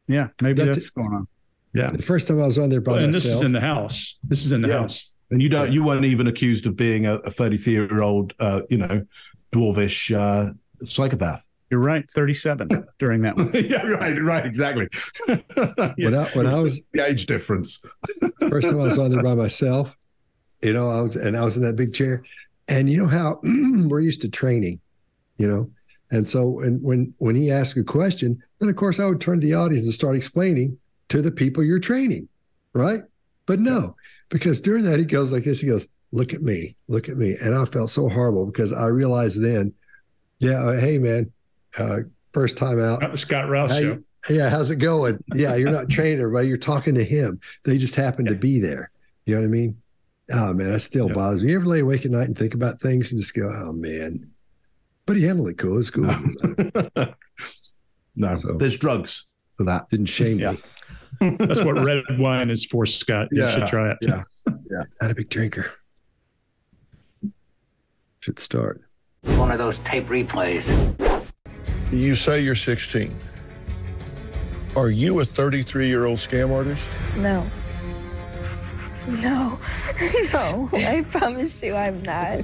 yeah, maybe that's, that's going on. Yeah. The first time I was on there by well, and myself. this is in the house. This is in the yeah. house. And you don't, yeah. you weren't even accused of being a 33 year old, uh, you know, dwarvish uh, psychopath. You're right, 37 during that one. yeah, right, right, exactly. yeah. When I when I was the age difference. first time I was on there by myself, you know, I was and I was in that big chair, and you know how we're used to training, you know, and so and when when he asked a question, then of course I would turn to the audience and start explaining to the people you're training, right? But no, because during that he goes like this. He goes, "Look at me, look at me," and I felt so horrible because I realized then, yeah, uh, hey man, uh, first time out, Scott Rouse show. You, yeah, how's it going? Yeah, you're not training everybody. You're talking to him. They just happen yeah. to be there. You know what I mean? Oh man, that still yeah. bothers me. You ever lay awake at night and think about things and just go, "Oh man, but he handled it cool. It's cool. no, so, there's drugs for that. Didn't shame yeah. me. That's what red wine is for, Scott. You yeah, should try it. Yeah. Yeah. Not a big drinker. Should start. One of those tape replays. You say you're 16. Are you a 33 year old scam artist? No. No. no. I promise you I'm not.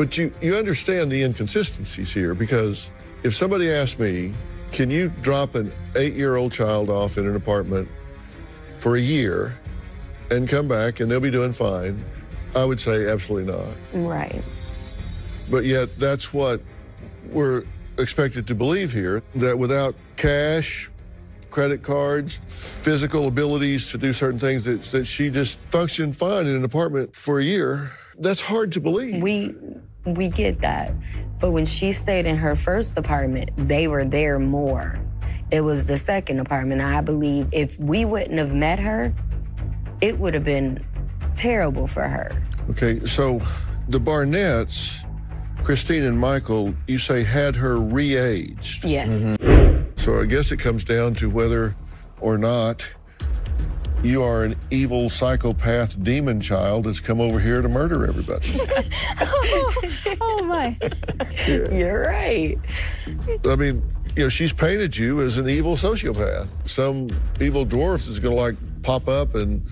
But you, you understand the inconsistencies here because if somebody asked me, can you drop an eight year old child off in an apartment for a year and come back and they'll be doing fine? I would say absolutely not. Right. But yet, that's what we're expected to believe here that without cash, credit cards, physical abilities to do certain things, that, that she just functioned fine in an apartment for a year. That's hard to believe. We we get that. But when she stayed in her first apartment, they were there more. It was the second apartment. I believe if we wouldn't have met her, it would have been terrible for her. Okay, so the Barnetts, Kristine and Michael, you say had her re aged. Yes. Mm-hmm. So I guess it comes down to whether or not you are an evil psychopath demon child that's come over here to murder everybody. Oh, oh my. You're right. I mean, you know, she's painted you as an evil sociopath. Some evil dwarf is going to like pop up and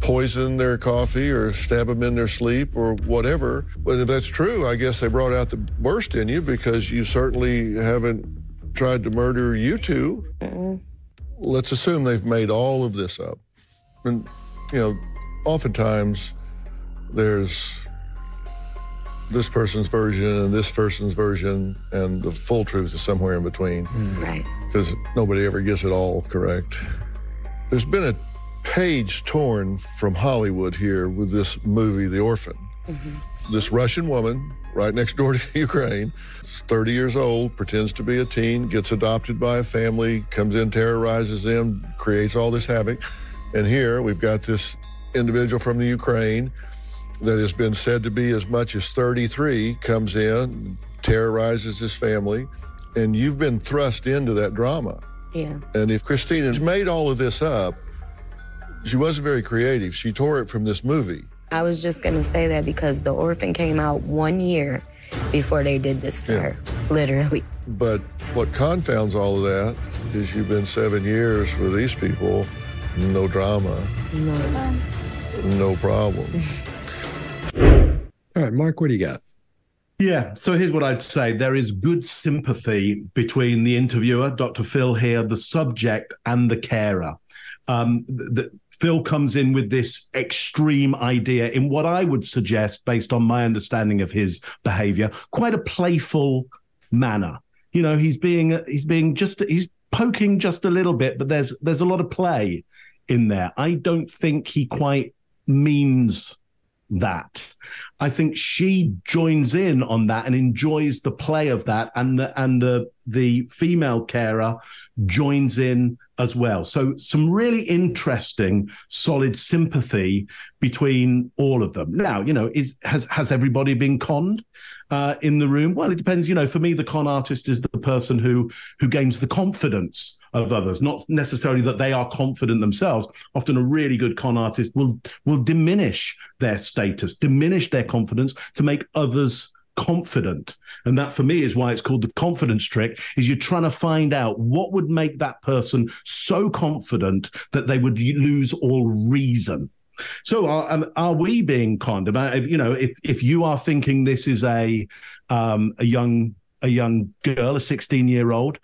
poison their coffee or stab them in their sleep or whatever. But if that's true, I guess they brought out the worst in you because you certainly haven't tried to murder you 2 Let's assume they've made all of this up. And, you know, oftentimes there's this person's version and this person's version, and the full truth is somewhere in between mm. Right. because nobody ever gets it all correct. There's been a page torn from Hollywood here with this movie, The Orphan. Mm-hmm. This Russian woman, right next door to Ukraine, is 30 years old, pretends to be a teen, gets adopted by a family, comes in, terrorizes them, creates all this havoc. And here we've got this individual from the Ukraine that has been said to be as much as 33 comes in, terrorizes his family, and you've been thrust into that drama. Yeah. And if Christina made all of this up, she wasn't very creative. She tore it from this movie. I was just gonna say that because the orphan came out one year before they did this to Yeah. her. Literally. But what confounds all of that is you've been seven years with these people, no drama, No. no problem. All right, Mark, what do you got? Yeah. So here's what I'd say there is good sympathy between the interviewer, Dr. Phil here, the subject, and the carer. Um, th- th- Phil comes in with this extreme idea in what I would suggest, based on my understanding of his behavior, quite a playful manner. You know, he's being he's being just he's poking just a little bit, but there's there's a lot of play in there. I don't think he quite means that. I think she joins in on that and enjoys the play of that, and the and the the female carer joins in as well. So some really interesting, solid sympathy between all of them. Now, you know, is has has everybody been conned uh, in the room? Well, it depends. You know, for me, the con artist is the person who who gains the confidence of others, not necessarily that they are confident themselves. Often, a really good con artist will will diminish their status, diminish their confidence to make others confident. And that for me is why it's called the confidence trick is you're trying to find out what would make that person so confident that they would lose all reason. So are, um, are we being conned about you know if if you are thinking this is a um a young a young girl a 16 year old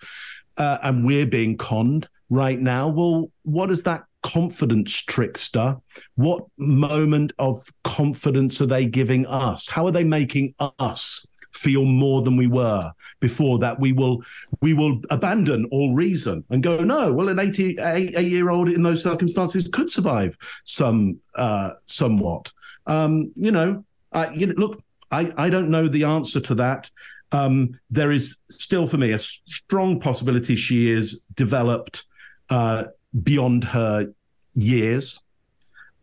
uh, and we're being conned right now. Well what is that confidence trickster what moment of confidence are they giving us? How are they making us feel more than we were before that we will we will abandon all reason and go no well an 80 a, a year old in those circumstances could survive some uh somewhat. Um you know uh, you know look i i don't know the answer to that um there is still for me a strong possibility she is developed uh beyond her years.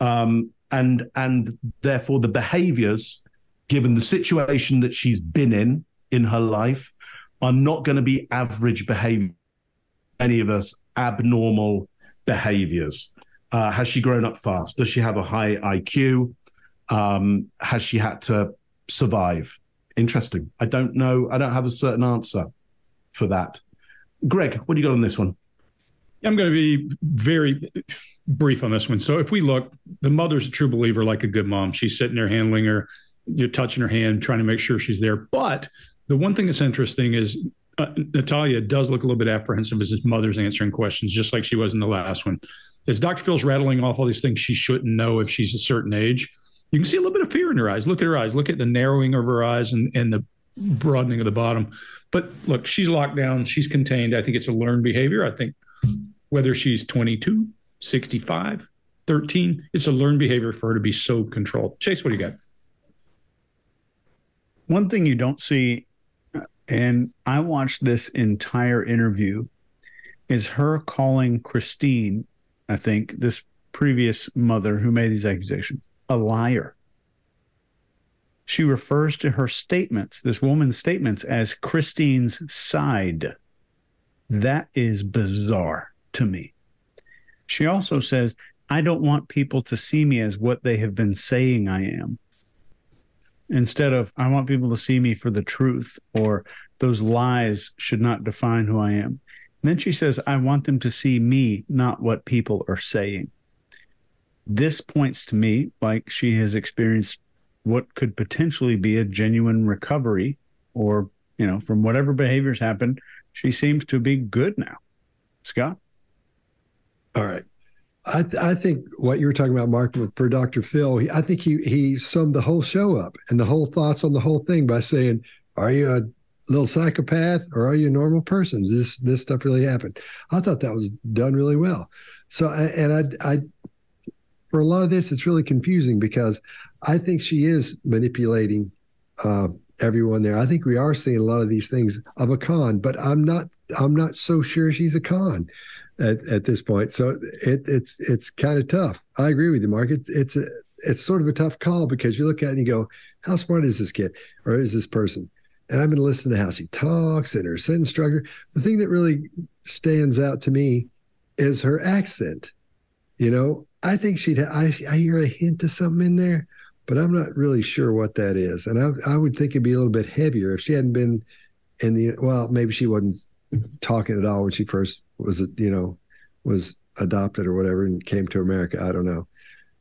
Um and and therefore the behaviors given the situation that she's been in in her life are not going to be average behavior any of us abnormal behaviors. Uh, has she grown up fast? Does she have a high iq um, has she had to survive Interesting. I don't know. I don't have a certain answer for that. Greg, what do you got on this one? I'm going to be very brief on this one. So if we look, the mother's a true believer, like a good mom. She's sitting there handling her, you're touching her hand, trying to make sure she's there. But the one thing that's interesting is uh, Natalia does look a little bit apprehensive as his mother's answering questions, just like she was in the last one. As Dr. Phil's rattling off all these things she shouldn't know if she's a certain age, you can see a little bit of fear in her eyes. Look at her eyes. Look at the narrowing of her eyes and, and the broadening of the bottom. But look, she's locked down. She's contained. I think it's a learned behavior. I think whether she's 22, 65, 13, it's a learned behavior for her to be so controlled. Chase, what do you got? One thing you don't see, and I watched this entire interview, is her calling Kristine, I think, this previous mother who made these accusations, a liar. She refers to her statements, this woman's statements, as Kristine's side. That is bizarre to me. She also says, I don't want people to see me as what they have been saying I am. Instead of, I want people to see me for the truth, or those lies should not define who I am. And then she says, I want them to see me, not what people are saying. This points to me like she has experienced what could potentially be a genuine recovery, or, you know, from whatever behaviors happened, she seems to be good now. Scott? All right. I, th- I think what you were talking about, Mark, for Dr. Phil, I think he he summed the whole show up and the whole thoughts on the whole thing by saying, "Are you a little psychopath or are you a normal person? This this stuff really happened." I thought that was done really well. So, and I, I for a lot of this, it's really confusing because I think she is manipulating uh, everyone there. I think we are seeing a lot of these things of a con, but I'm not I'm not so sure she's a con at, at this point. So it, it's it's kind of tough. I agree with you, Mark. It, it's a, it's sort of a tough call because you look at it and you go, how smart is this kid or is this person? And I've been listening to how she talks and her sentence structure. The thing that really stands out to me is her accent. You know, I think she'd. I, I hear a hint of something in there, but I'm not really sure what that is. And I, I would think it'd be a little bit heavier if she hadn't been in the. Well, maybe she wasn't talking at all when she first was you know was adopted or whatever and came to America. I don't know.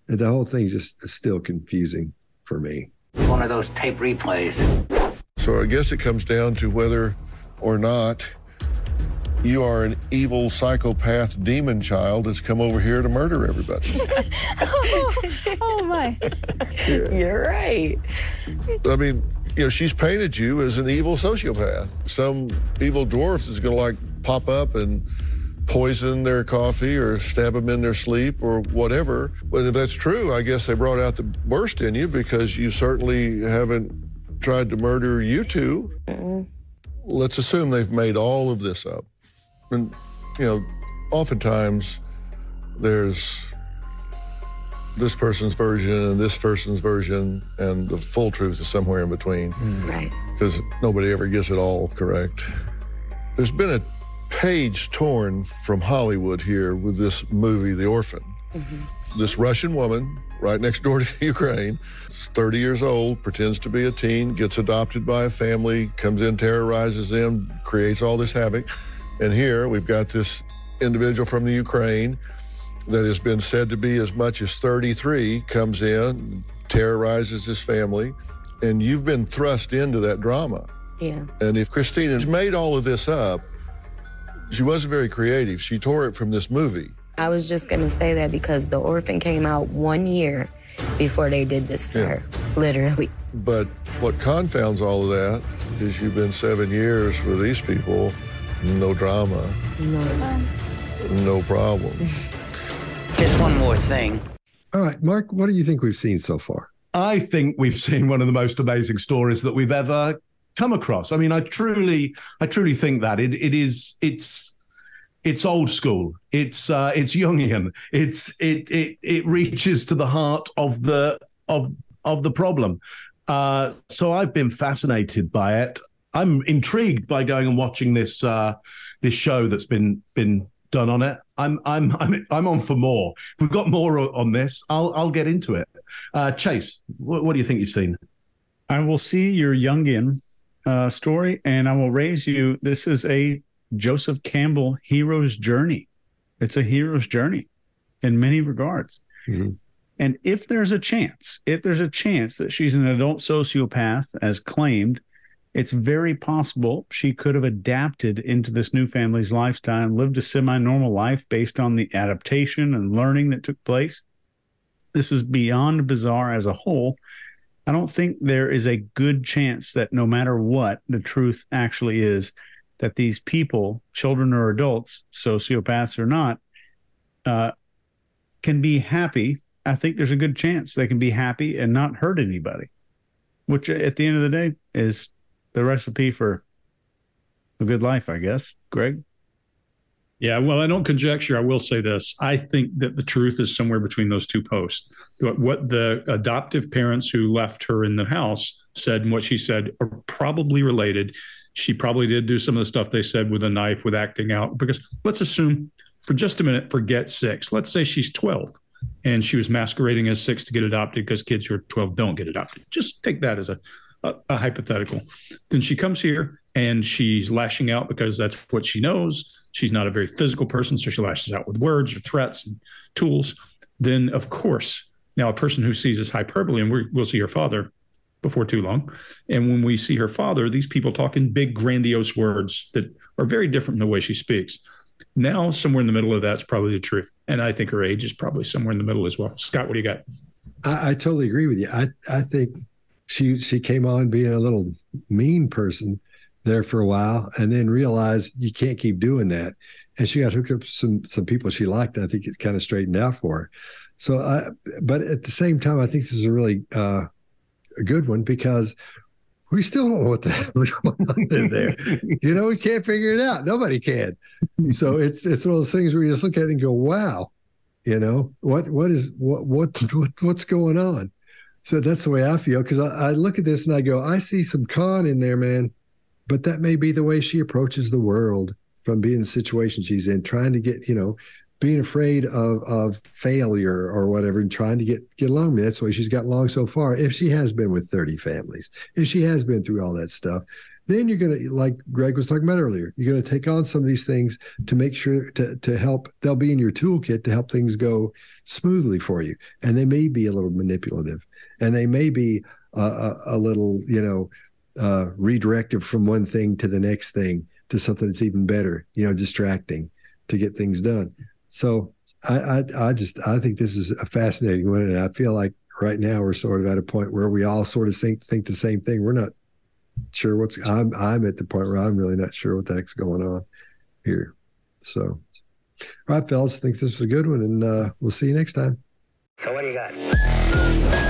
And the whole thing's just still confusing for me. One of those tape replays. So I guess it comes down to whether or not you are an evil psychopath demon child that's come over here to murder everybody. oh, oh my. You're right. I mean, you know, she's painted you as an evil sociopath. Some evil dwarf is going to like pop up and poison their coffee or stab them in their sleep or whatever. But if that's true, I guess they brought out the worst in you because you certainly haven't tried to murder you 2 mm Let's assume they've made all of this up. And, you know, oftentimes there's this person's version and this person's version, and the full truth is somewhere in between. Right. Because nobody ever gets it all correct. There's been a page torn from Hollywood here with this movie, The Orphan. Mm-hmm. This Russian woman, right next door to Ukraine, is 30 years old, pretends to be a teen, gets adopted by a family, comes in, terrorizes them, creates all this havoc. And here we've got this individual from the Ukraine that has been said to be as much as 33 comes in, terrorizes his family, and you've been thrust into that drama. Yeah. And if Christina's made all of this up, she wasn't very creative. She tore it from this movie. I was just going to say that because The Orphan came out one year before they did this to yeah. her, literally. But what confounds all of that is you've been seven years with these people, no drama, no, no problem. Just one more thing. All right, Mark, what do you think we've seen so far? I think we've seen one of the most amazing stories that we've ever come across. I mean, I truly, I truly think that it it is it's it's old school. It's uh, it's Jungian. It's it it it reaches to the heart of the of of the problem. Uh, so I've been fascinated by it. I'm intrigued by going and watching this uh, this show that's been been done on it. I'm I'm I'm I'm on for more. If we've got more on this, I'll I'll get into it. Uh, Chase, what, what do you think you've seen? I will see your Jungian uh, story and I will raise you. This is a Joseph Campbell hero's journey. It's a hero's journey in many regards. Mm-hmm. And if there's a chance, if there's a chance that she's an adult sociopath as claimed, it's very possible she could have adapted into this new family's lifestyle and lived a semi normal life based on the adaptation and learning that took place. This is beyond bizarre as a whole. I don't think there is a good chance that no matter what the truth actually is, that these people, children or adults, sociopaths or not, uh, can be happy. I think there's a good chance they can be happy and not hurt anybody, which at the end of the day is the recipe for a good life, I guess. Greg? Yeah, well, I don't conjecture. I will say this. I think that the truth is somewhere between those two posts. What the adoptive parents who left her in the house said and what she said are probably related. She probably did do some of the stuff they said with a knife, with acting out. Because let's assume for just a minute, forget six. Let's say she's 12 and she was masquerading as six to get adopted because kids who are 12 don't get adopted. Just take that as a, a, hypothetical. Then she comes here and she's lashing out because that's what she knows. She's not a very physical person, so she lashes out with words or threats and tools. Then, of course, now a person who sees this hyperbole, and we'll see her father before too long. And when we see her father, these people talk in big, grandiose words that are very different from the way she speaks. Now, somewhere in the middle of that's probably the truth. And I think her age is probably somewhere in the middle as well. Scott, what do you got? I, I totally agree with you. I, I think she she came on being a little mean person there for a while and then realized you can't keep doing that. And she got hooked up some some people she liked. I think it's kind of straightened out for her. So I but at the same time, I think this is a really uh, a good one because we still don't know what the hell is going on in there. you know, we can't figure it out. Nobody can. So it's it's one of those things where you just look at it and go, "Wow," you know, what what is what what, what what's going on? So that's the way I feel because I, I look at this and I go, I see some con in there, man. But that may be the way she approaches the world from being the situation she's in, trying to get, you know, being afraid of of failure or whatever and trying to get get along with that's why she's got along so far. If she has been with 30 families if she has been through all that stuff then you're to like greg was talking about earlier you're to take on some of these things to make sure to to help they'll be in your toolkit to help things go smoothly for you. And they may be a little manipulative and they may be a, a, little you know uh, redirected from one thing to the next thing to something that's even better you know distracting to get things done so I, I, I just I think this is a fascinating one, and I feel like right now we're sort of at a point where we all sort of think think the same thing. We're not sure what's I'm I'm at the point where I'm really not sure what the heck's going on here. So, all right, fellas, I think this was a good one, and uh, we'll see you next time. So what do you got?